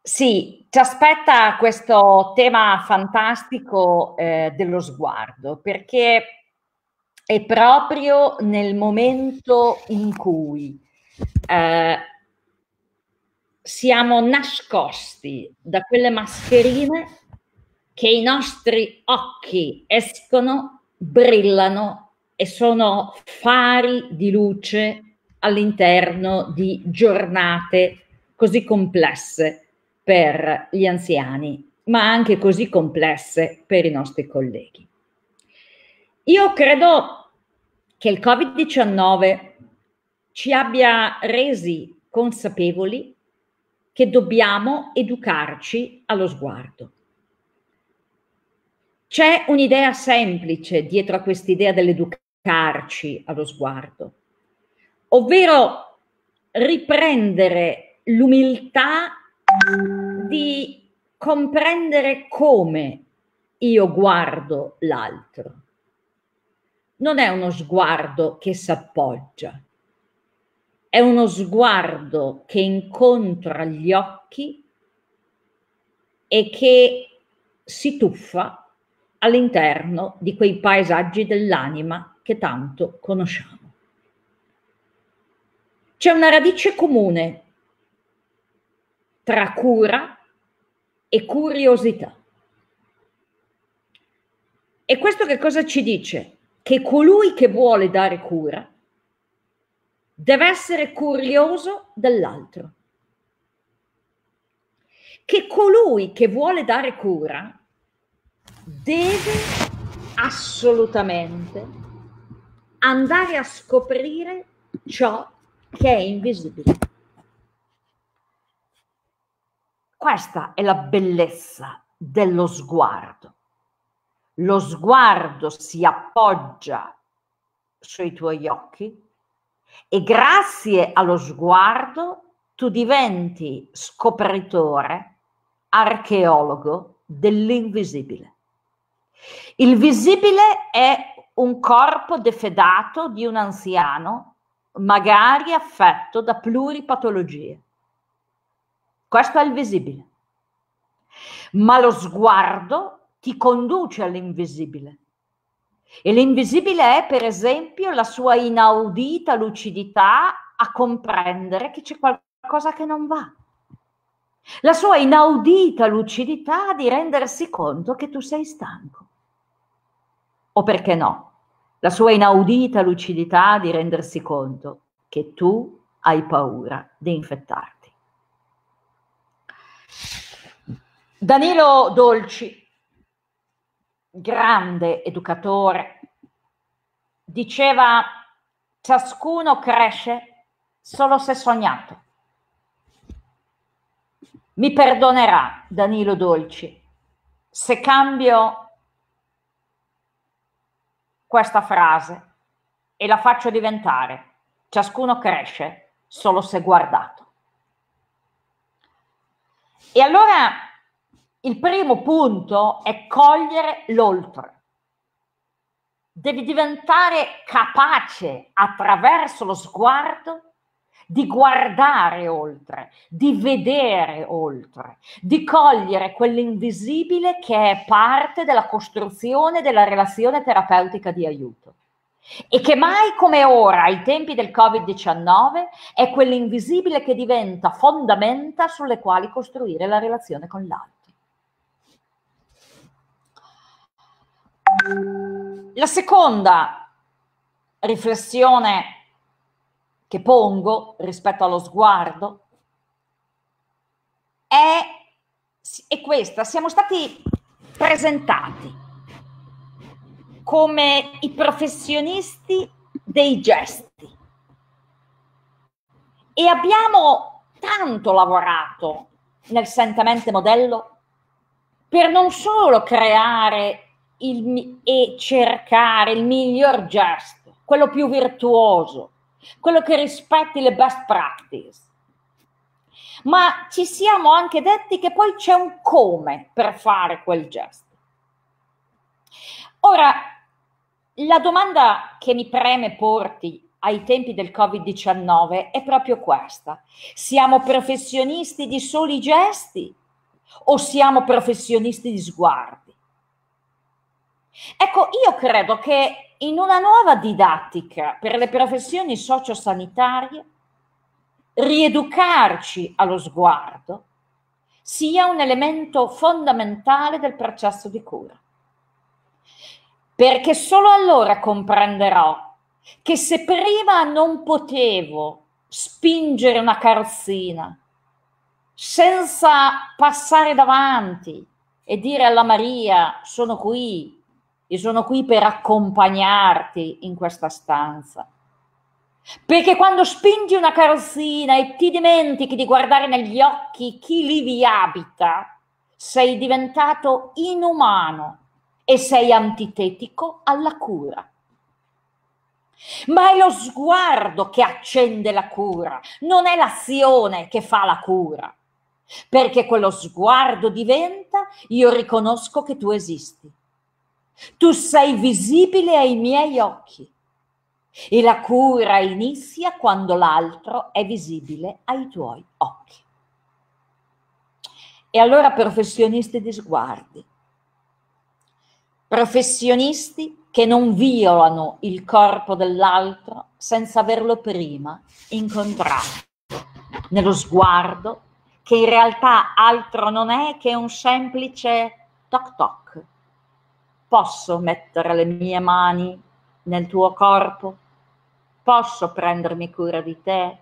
Sì, ci aspetta questo tema fantastico eh, dello sguardo, perché è proprio nel momento in cui eh, siamo nascosti da quelle mascherine che i nostri occhi escono, brillano e sono fari di luce all'interno di giornate così complesse per gli anziani, ma anche così complesse per i nostri colleghi. Io credo che il Covid-19 ci abbia resi consapevoli che dobbiamo educarci allo sguardo. C'è un'idea semplice dietro a quest'idea dell'educarci allo sguardo, ovvero riprendere l'umiltà di comprendere come io guardo l'altro. Non è uno sguardo che si appoggia, è uno sguardo che incontra gli occhi e che si tuffa all'interno di quei paesaggi dell'anima che tanto conosciamo. C'è una radice comune tra cura e curiosità. E questo che cosa ci dice? Che colui che vuole dare cura deve essere curioso dell'altro. Che colui che vuole dare cura deve assolutamente andare a scoprire ciò che è invisibile. Questa è la bellezza dello sguardo. Lo sguardo si appoggia sui tuoi occhi e grazie allo sguardo tu diventi scopritore, archeologo dell'invisibile. Il visibile è un corpo defedato di un anziano, magari affetto da pluripatologie. Questo è il visibile. Ma lo sguardo ti conduce all'invisibile. E l'invisibile è, per esempio, la sua inaudita lucidità a comprendere che c'è qualcosa che non va. La sua inaudita lucidità di rendersi conto che tu sei stanco o perché no, la sua inaudita lucidità di rendersi conto che tu hai paura di infettarti. Danilo Dolci, grande educatore, diceva ciascuno cresce solo se sognato. Mi perdonerà Danilo Dolci se cambio questa frase e la faccio diventare ciascuno cresce solo se guardato. E allora il primo punto è cogliere l'oltre. Devi diventare capace attraverso lo sguardo di guardare oltre, di vedere oltre, di cogliere quell'invisibile che è parte della costruzione della relazione terapeutica di aiuto. E che mai come ora, ai tempi del Covid-19, è quell'invisibile che diventa fondamenta sulle quali costruire la relazione con l'altro. La seconda riflessione che pongo rispetto allo sguardo è, è questa. Siamo stati presentati come i professionisti dei gesti e abbiamo tanto lavorato nel sentemente modello per non solo creare il, e cercare il miglior gesto, quello più virtuoso, quello che rispetti le best practice, ma ci siamo anche detti che poi c'è un come per fare quel gesto. Ora, la domanda che mi preme porti ai tempi del Covid-19 è proprio questa. Siamo professionisti di soli gesti o siamo professionisti di sguardi? Ecco, io credo che in una nuova didattica per le professioni sociosanitarie rieducarci allo sguardo sia un elemento fondamentale del processo di cura. Perché solo allora comprenderò che se prima non potevo spingere una carrozzina senza passare davanti e dire alla Maria sono qui e sono qui per accompagnarti in questa stanza. Perché quando spingi una carrozzina e ti dimentichi di guardare negli occhi chi lì vi abita, sei diventato inumano e sei antitetico alla cura. Ma è lo sguardo che accende la cura, non è l'azione che fa la cura. Perché quello sguardo diventa io riconosco che tu esisti. Tu sei visibile ai miei occhi e la cura inizia quando l'altro è visibile ai tuoi occhi. E allora professionisti di sguardi, professionisti che non violano il corpo dell'altro senza averlo prima incontrato, nello sguardo che in realtà altro non è che un semplice toc toc. Posso mettere le mie mani nel tuo corpo? posso prendermi cura di te,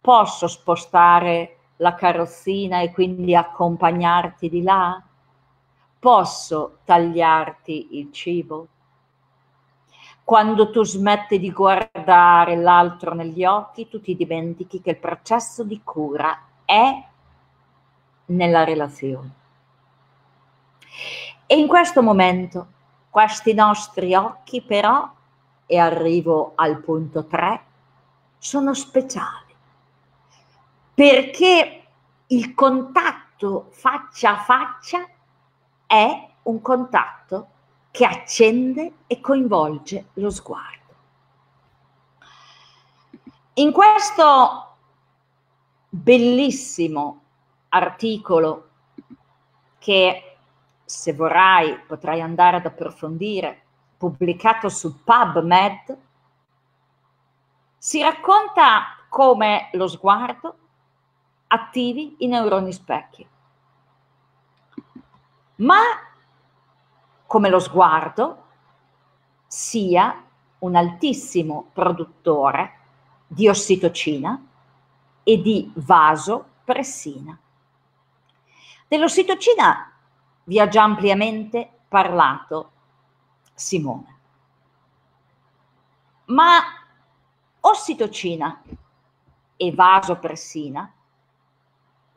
posso spostare la carrozzina e quindi accompagnarti di là, posso tagliarti il cibo. Quando tu smetti di guardare l'altro negli occhi, tu ti dimentichi che il processo di cura è nella relazione. E in questo momento questi nostri occhi però e arrivo al punto 3, sono speciali perché il contatto faccia a faccia è un contatto che accende e coinvolge lo sguardo. In questo bellissimo articolo che se vorrai potrai andare ad approfondire pubblicato su PubMed, si racconta come lo sguardo attivi i neuroni specchi, ma come lo sguardo sia un altissimo produttore di ossitocina e di vasopressina. Dell'ossitocina vi ha già ampiamente parlato Simone. Ma ossitocina e vasopressina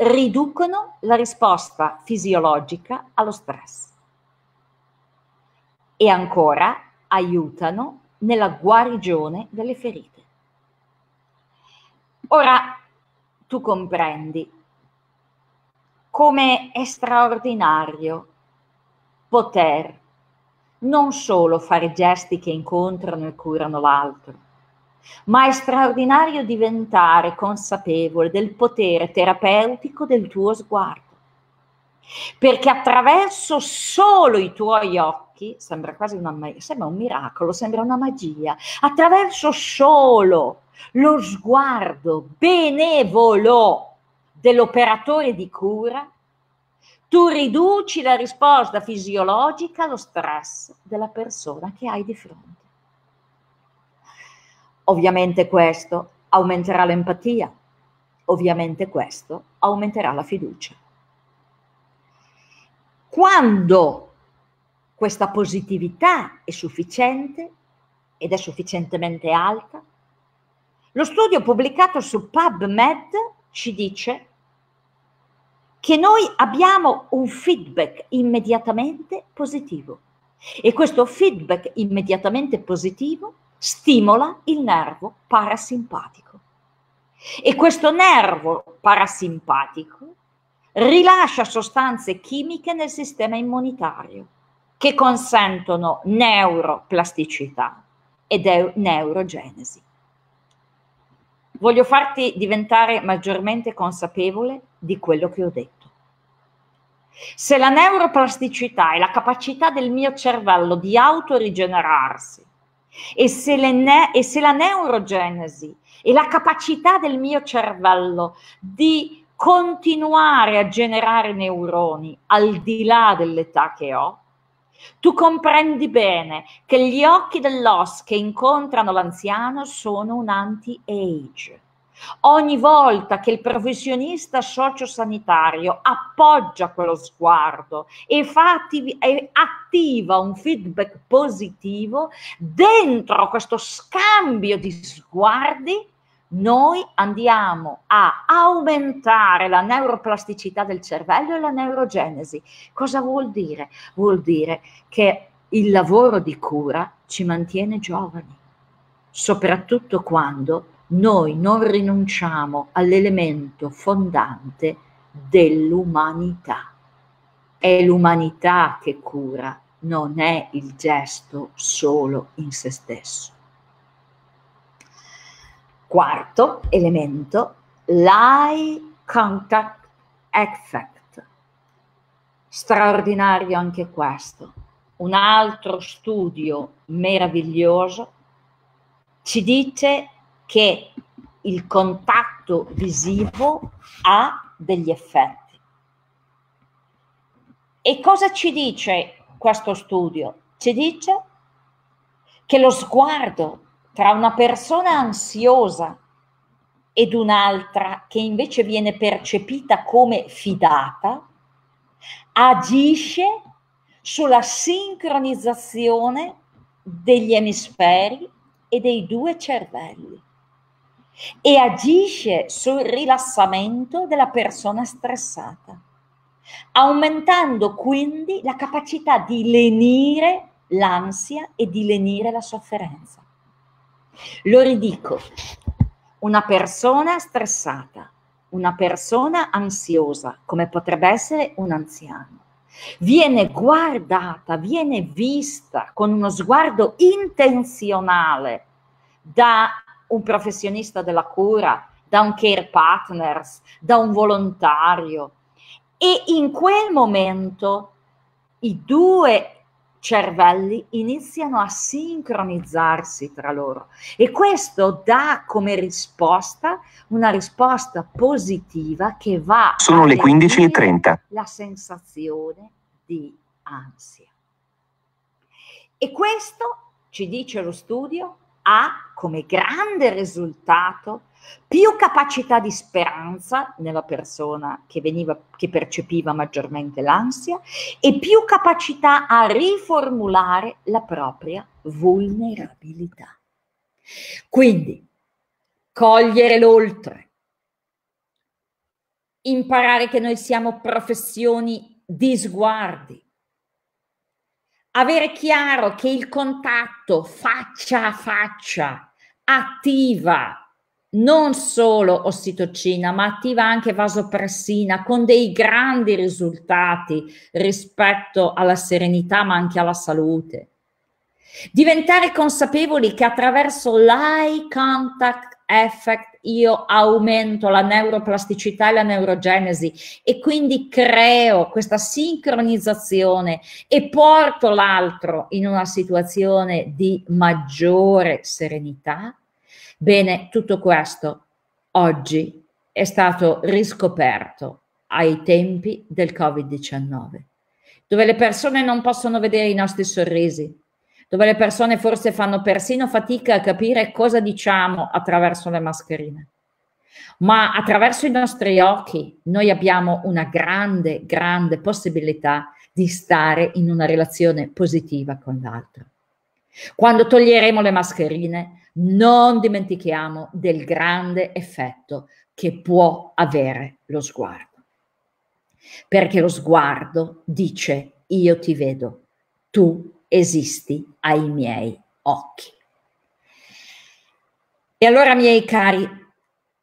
riducono la risposta fisiologica allo stress e ancora aiutano nella guarigione delle ferite. Ora tu comprendi come è straordinario poter non solo fare gesti che incontrano e curano l'altro, ma è straordinario diventare consapevole del potere terapeutico del tuo sguardo. Perché attraverso solo i tuoi occhi, sembra quasi una, sembra un miracolo, sembra una magia, attraverso solo lo sguardo benevolo dell'operatore di cura, tu riduci la risposta fisiologica allo stress della persona che hai di fronte. Ovviamente questo aumenterà l'empatia, ovviamente questo aumenterà la fiducia. Quando questa positività è sufficiente ed è sufficientemente alta? Lo studio pubblicato su PubMed ci dice che noi abbiamo un feedback immediatamente positivo e questo feedback immediatamente positivo stimola il nervo parasimpatico e questo nervo parasimpatico rilascia sostanze chimiche nel sistema immunitario che consentono neuroplasticità ed neurogenesi. Voglio farti diventare maggiormente consapevole di quello che ho detto. Se la neuroplasticità è la capacità del mio cervello di autorigenerarsi e se, ne- e se la neurogenesi è la capacità del mio cervello di continuare a generare neuroni al di là dell'età che ho, tu comprendi bene che gli occhi dell'os che incontrano l'anziano sono un anti-age. Ogni volta che il professionista sociosanitario appoggia quello sguardo e, attivi, e attiva un feedback positivo, dentro questo scambio di sguardi noi andiamo a aumentare la neuroplasticità del cervello e la neurogenesi. Cosa vuol dire? Vuol dire che il lavoro di cura ci mantiene giovani, soprattutto quando noi non rinunciamo all'elemento fondante dell'umanità. È l'umanità che cura, non è il gesto solo in se stesso. Quarto elemento, l'eye contact effect. Straordinario anche questo. Un altro studio meraviglioso ci dice che il contatto visivo ha degli effetti. E cosa ci dice questo studio? Ci dice che lo sguardo tra una persona ansiosa ed un'altra che invece viene percepita come fidata, agisce sulla sincronizzazione degli emisferi e dei due cervelli e agisce sul rilassamento della persona stressata, aumentando quindi la capacità di lenire l'ansia e di lenire la sofferenza. Lo ridico, una persona stressata, una persona ansiosa, come potrebbe essere un anziano, viene guardata, viene vista con uno sguardo intenzionale da un professionista della cura, da un care partners, da un volontario. E in quel momento i due cervelli iniziano a sincronizzarsi tra loro. E questo dà come risposta una risposta positiva che va sono le 15.30 la sensazione di ansia. E questo ci dice lo studio ha come grande risultato più capacità di speranza nella persona che, veniva, che percepiva maggiormente l'ansia e più capacità a riformulare la propria vulnerabilità. Quindi, cogliere l'oltre, imparare che noi siamo professioni di sguardi, avere chiaro che il contatto faccia a faccia attiva non solo ossitocina, ma attiva anche vasopressina con dei grandi risultati rispetto alla serenità, ma anche alla salute. Diventare consapevoli che attraverso l'eye contact effect io aumento la neuroplasticità e la neurogenesi e quindi creo questa sincronizzazione e porto l'altro in una situazione di maggiore serenità, bene, tutto questo oggi è stato riscoperto ai tempi del Covid-19, dove le persone non possono vedere i nostri sorrisi, dove le persone forse fanno persino fatica a capire cosa diciamo attraverso le mascherine. Ma attraverso i nostri occhi noi abbiamo una grande, grande possibilità di stare in una relazione positiva con l'altro. Quando toglieremo le mascherine, non dimentichiamo del grande effetto che può avere lo sguardo. Perché lo sguardo dice io ti vedo, tu esisti ai miei occhi. E allora, miei cari,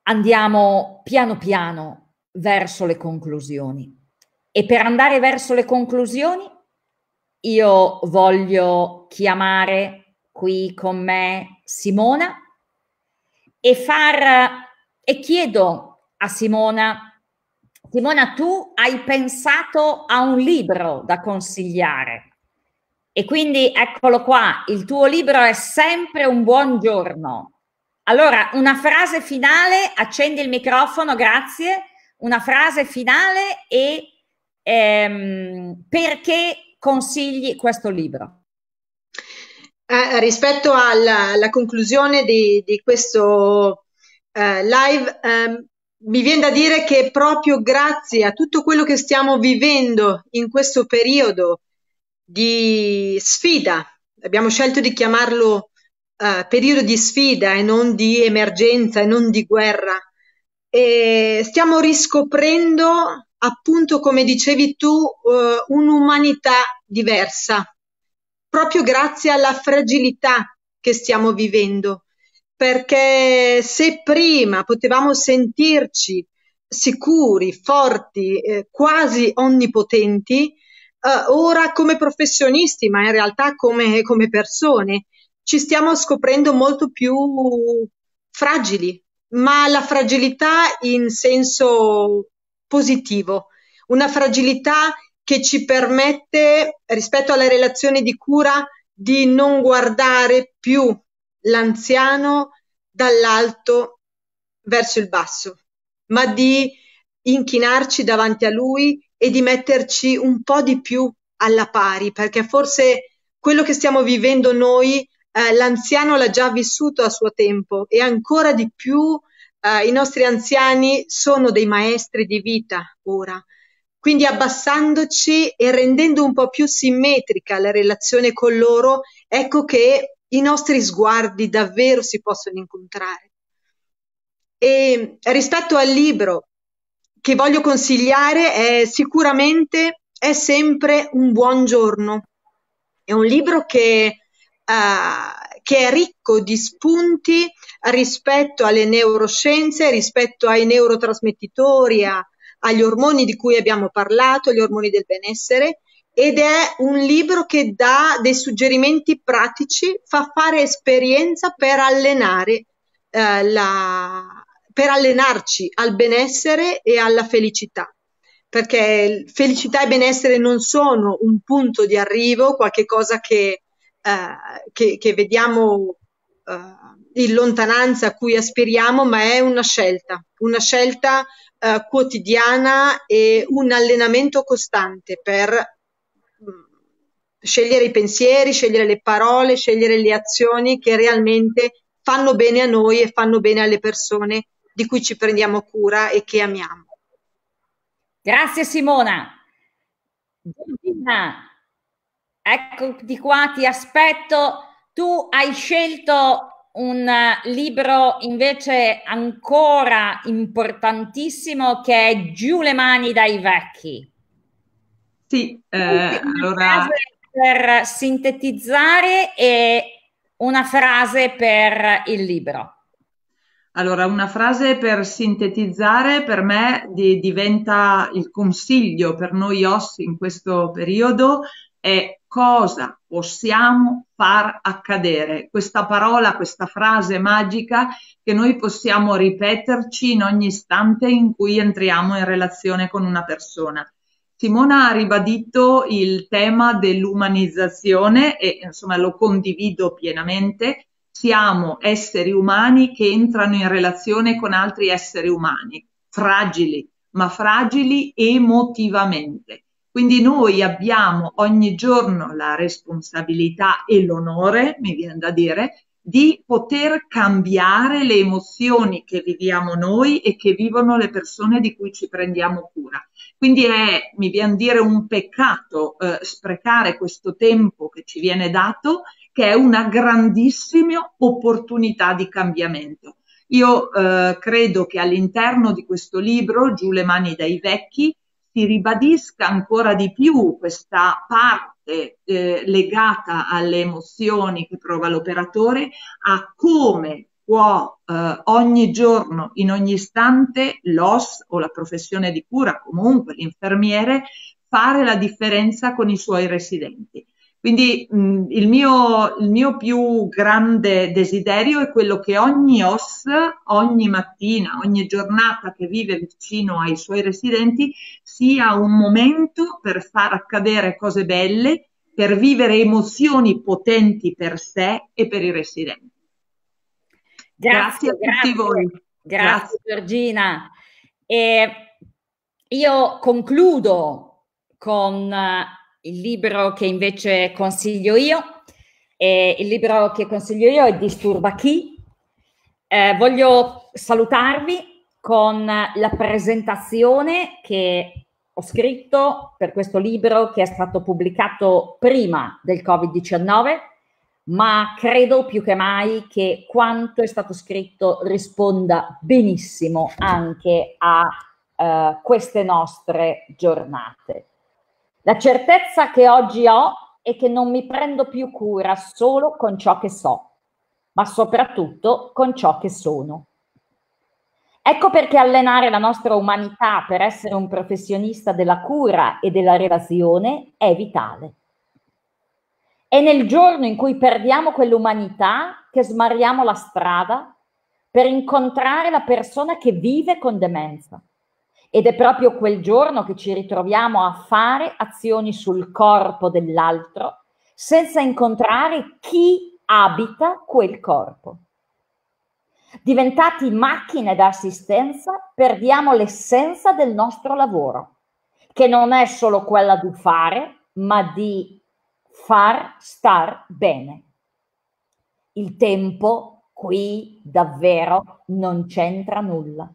andiamo piano piano verso le conclusioni. E per andare verso le conclusioni, io voglio chiamare qui con me Simona e far e chiedo a Simona Simona tu hai pensato a un libro da consigliare e quindi eccolo qua il tuo libro è sempre un buon giorno. Allora una frase finale accendi il microfono grazie. Una frase finale e ehm, perché consigli questo libro? Eh, rispetto alla, alla conclusione di, di questo eh, live, eh, mi viene da dire che proprio grazie a tutto quello che stiamo vivendo in questo periodo di sfida, abbiamo scelto di chiamarlo uh, periodo di sfida e non di emergenza e non di guerra, e stiamo riscoprendo, appunto, come dicevi tu, uh, un'umanità diversa, proprio grazie alla fragilità che stiamo vivendo. Perché se prima potevamo sentirci sicuri, forti, eh, quasi onnipotenti, eh, ora come professionisti, ma in realtà come, come persone, ci stiamo scoprendo molto più fragili, ma la fragilità in senso positivo, una fragilità che ci permette, rispetto alle relazioni di cura, di non guardare più l'anziano dall'alto verso il basso, ma di inchinarci davanti a lui e di metterci un po' di più alla pari, perché forse quello che stiamo vivendo noi, eh, l'anziano l'ha già vissuto a suo tempo e ancora di più eh, i nostri anziani sono dei maestri di vita ora. Quindi abbassandoci e rendendo un po' più simmetrica la relazione con loro, ecco che i nostri sguardi davvero si possono incontrare. E rispetto al libro che voglio consigliare è sicuramente è sempre un buon giorno. È un libro che, uh, che è ricco di spunti rispetto alle neuroscienze, rispetto ai neurotrasmettitori, a, agli ormoni di cui abbiamo parlato, gli ormoni del benessere, ed è un libro che dà dei suggerimenti pratici, fa fare esperienza per allenare eh, la, per allenarci al benessere e alla felicità. Perché felicità e benessere non sono un punto di arrivo, qualche cosa che, eh, che, che vediamo eh, in lontananza a cui aspiriamo, ma è una scelta, una scelta eh, quotidiana e un allenamento costante per mm, scegliere i pensieri, scegliere le parole, scegliere le azioni che realmente fanno bene a noi e fanno bene alle persone di cui ci prendiamo cura e che amiamo. Grazie Simona. Giorgina, ecco di qua, ti aspetto. Tu hai scelto un libro invece ancora importantissimo che è Giù le mani dai vecchi. Sì, eh, allora... Per sintetizzare e una frase per il libro. Allora, una frase per sintetizzare per me di, diventa il consiglio per noi OS in questo periodo è cosa possiamo far accadere. Questa parola, questa frase magica che noi possiamo ripeterci in ogni istante in cui entriamo in relazione con una persona. Simona ha ribadito il tema dell'umanizzazione e insomma lo condivido pienamente. Siamo esseri umani che entrano in relazione con altri esseri umani, fragili, ma fragili emotivamente quindi noi abbiamo ogni giorno la responsabilità e l'onore, mi viene da dire, di poter cambiare le emozioni che viviamo noi e che vivono le persone di cui ci prendiamo cura. Quindi è, mi viene a dire, un peccato eh, sprecare questo tempo che ci viene dato, che è una grandissima opportunità di cambiamento. Io eh, credo che all'interno di questo libro, Giù le mani dai vecchi, si ribadisca ancora di più questa parte eh, legata alle emozioni che prova l'operatore, a come può eh, ogni giorno, in ogni istante, l'OS o la professione di cura, comunque l'infermiere, fare la differenza con i suoi residenti. Quindi mh, il, mio, il mio più grande desiderio è quello che ogni OS, ogni mattina, ogni giornata che vive vicino ai suoi residenti, sia un momento per far accadere cose belle, per vivere emozioni potenti per sé e per i residenti. Grazie, grazie a tutti grazie, voi. Grazie, grazie. Giorgina. E io concludo con il libro che invece consiglio io, e il libro che consiglio io è Disturba chi. Eh, voglio salutarvi con la presentazione che ho scritto per questo libro che è stato pubblicato prima del Covid-19, ma credo più che mai che quanto è stato scritto risponda benissimo anche a uh, queste nostre giornate. La certezza che oggi ho è che non mi prendo più cura solo con ciò che so, ma soprattutto con ciò che sono. Ecco perché allenare la nostra umanità per essere un professionista della cura e della relazione è vitale. È nel giorno in cui perdiamo quell'umanità che smarriamo la strada per incontrare la persona che vive con demenza ed è proprio quel giorno che ci ritroviamo a fare azioni sul corpo dell'altro senza incontrare chi abita quel corpo. Diventati macchine d'assistenza, perdiamo l'essenza del nostro lavoro, che non è solo quella di fare, ma di far star bene. Il tempo qui davvero non c'entra nulla.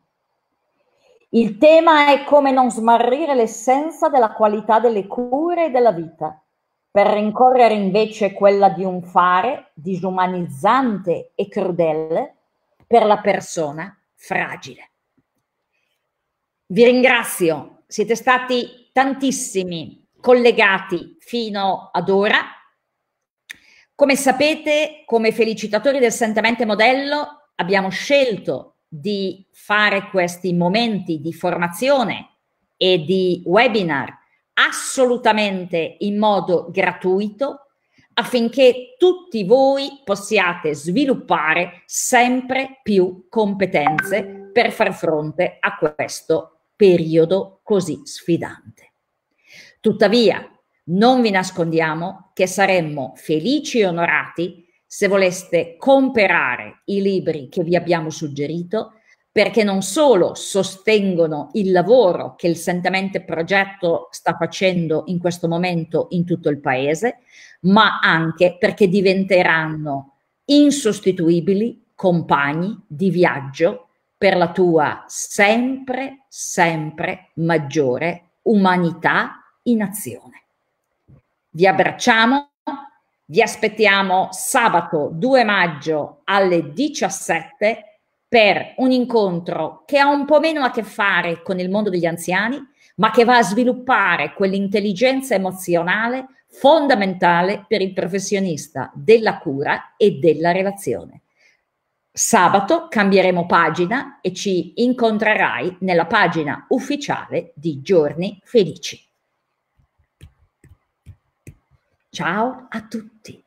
Il tema è come non smarrire l'essenza della qualità delle cure e della vita, per rincorrere invece quella di un fare disumanizzante e crudele per la persona fragile. Vi ringrazio, siete stati tantissimi collegati fino ad ora. Come sapete, come felicitatori del Sentamente Modello abbiamo scelto di fare questi momenti di formazione e di webinar assolutamente in modo gratuito affinché tutti voi possiate sviluppare sempre più competenze per far fronte a questo periodo così sfidante. Tuttavia, non vi nascondiamo che saremmo felici e onorati se voleste comprare i libri che vi abbiamo suggerito, perché non solo sostengono il lavoro che il Sentamente Progetto sta facendo in questo momento in tutto il paese, ma anche perché diventeranno insostituibili compagni di viaggio per la tua sempre, sempre maggiore umanità in azione. Vi abbracciamo vi aspettiamo sabato 2 maggio alle 17 per un incontro che ha un po' meno a che fare con il mondo degli anziani, ma che va a sviluppare quell'intelligenza emozionale fondamentale per il professionista della cura e della relazione. Sabato cambieremo pagina e ci incontrerai nella pagina ufficiale di Giorni Felici. Ciao a tutti.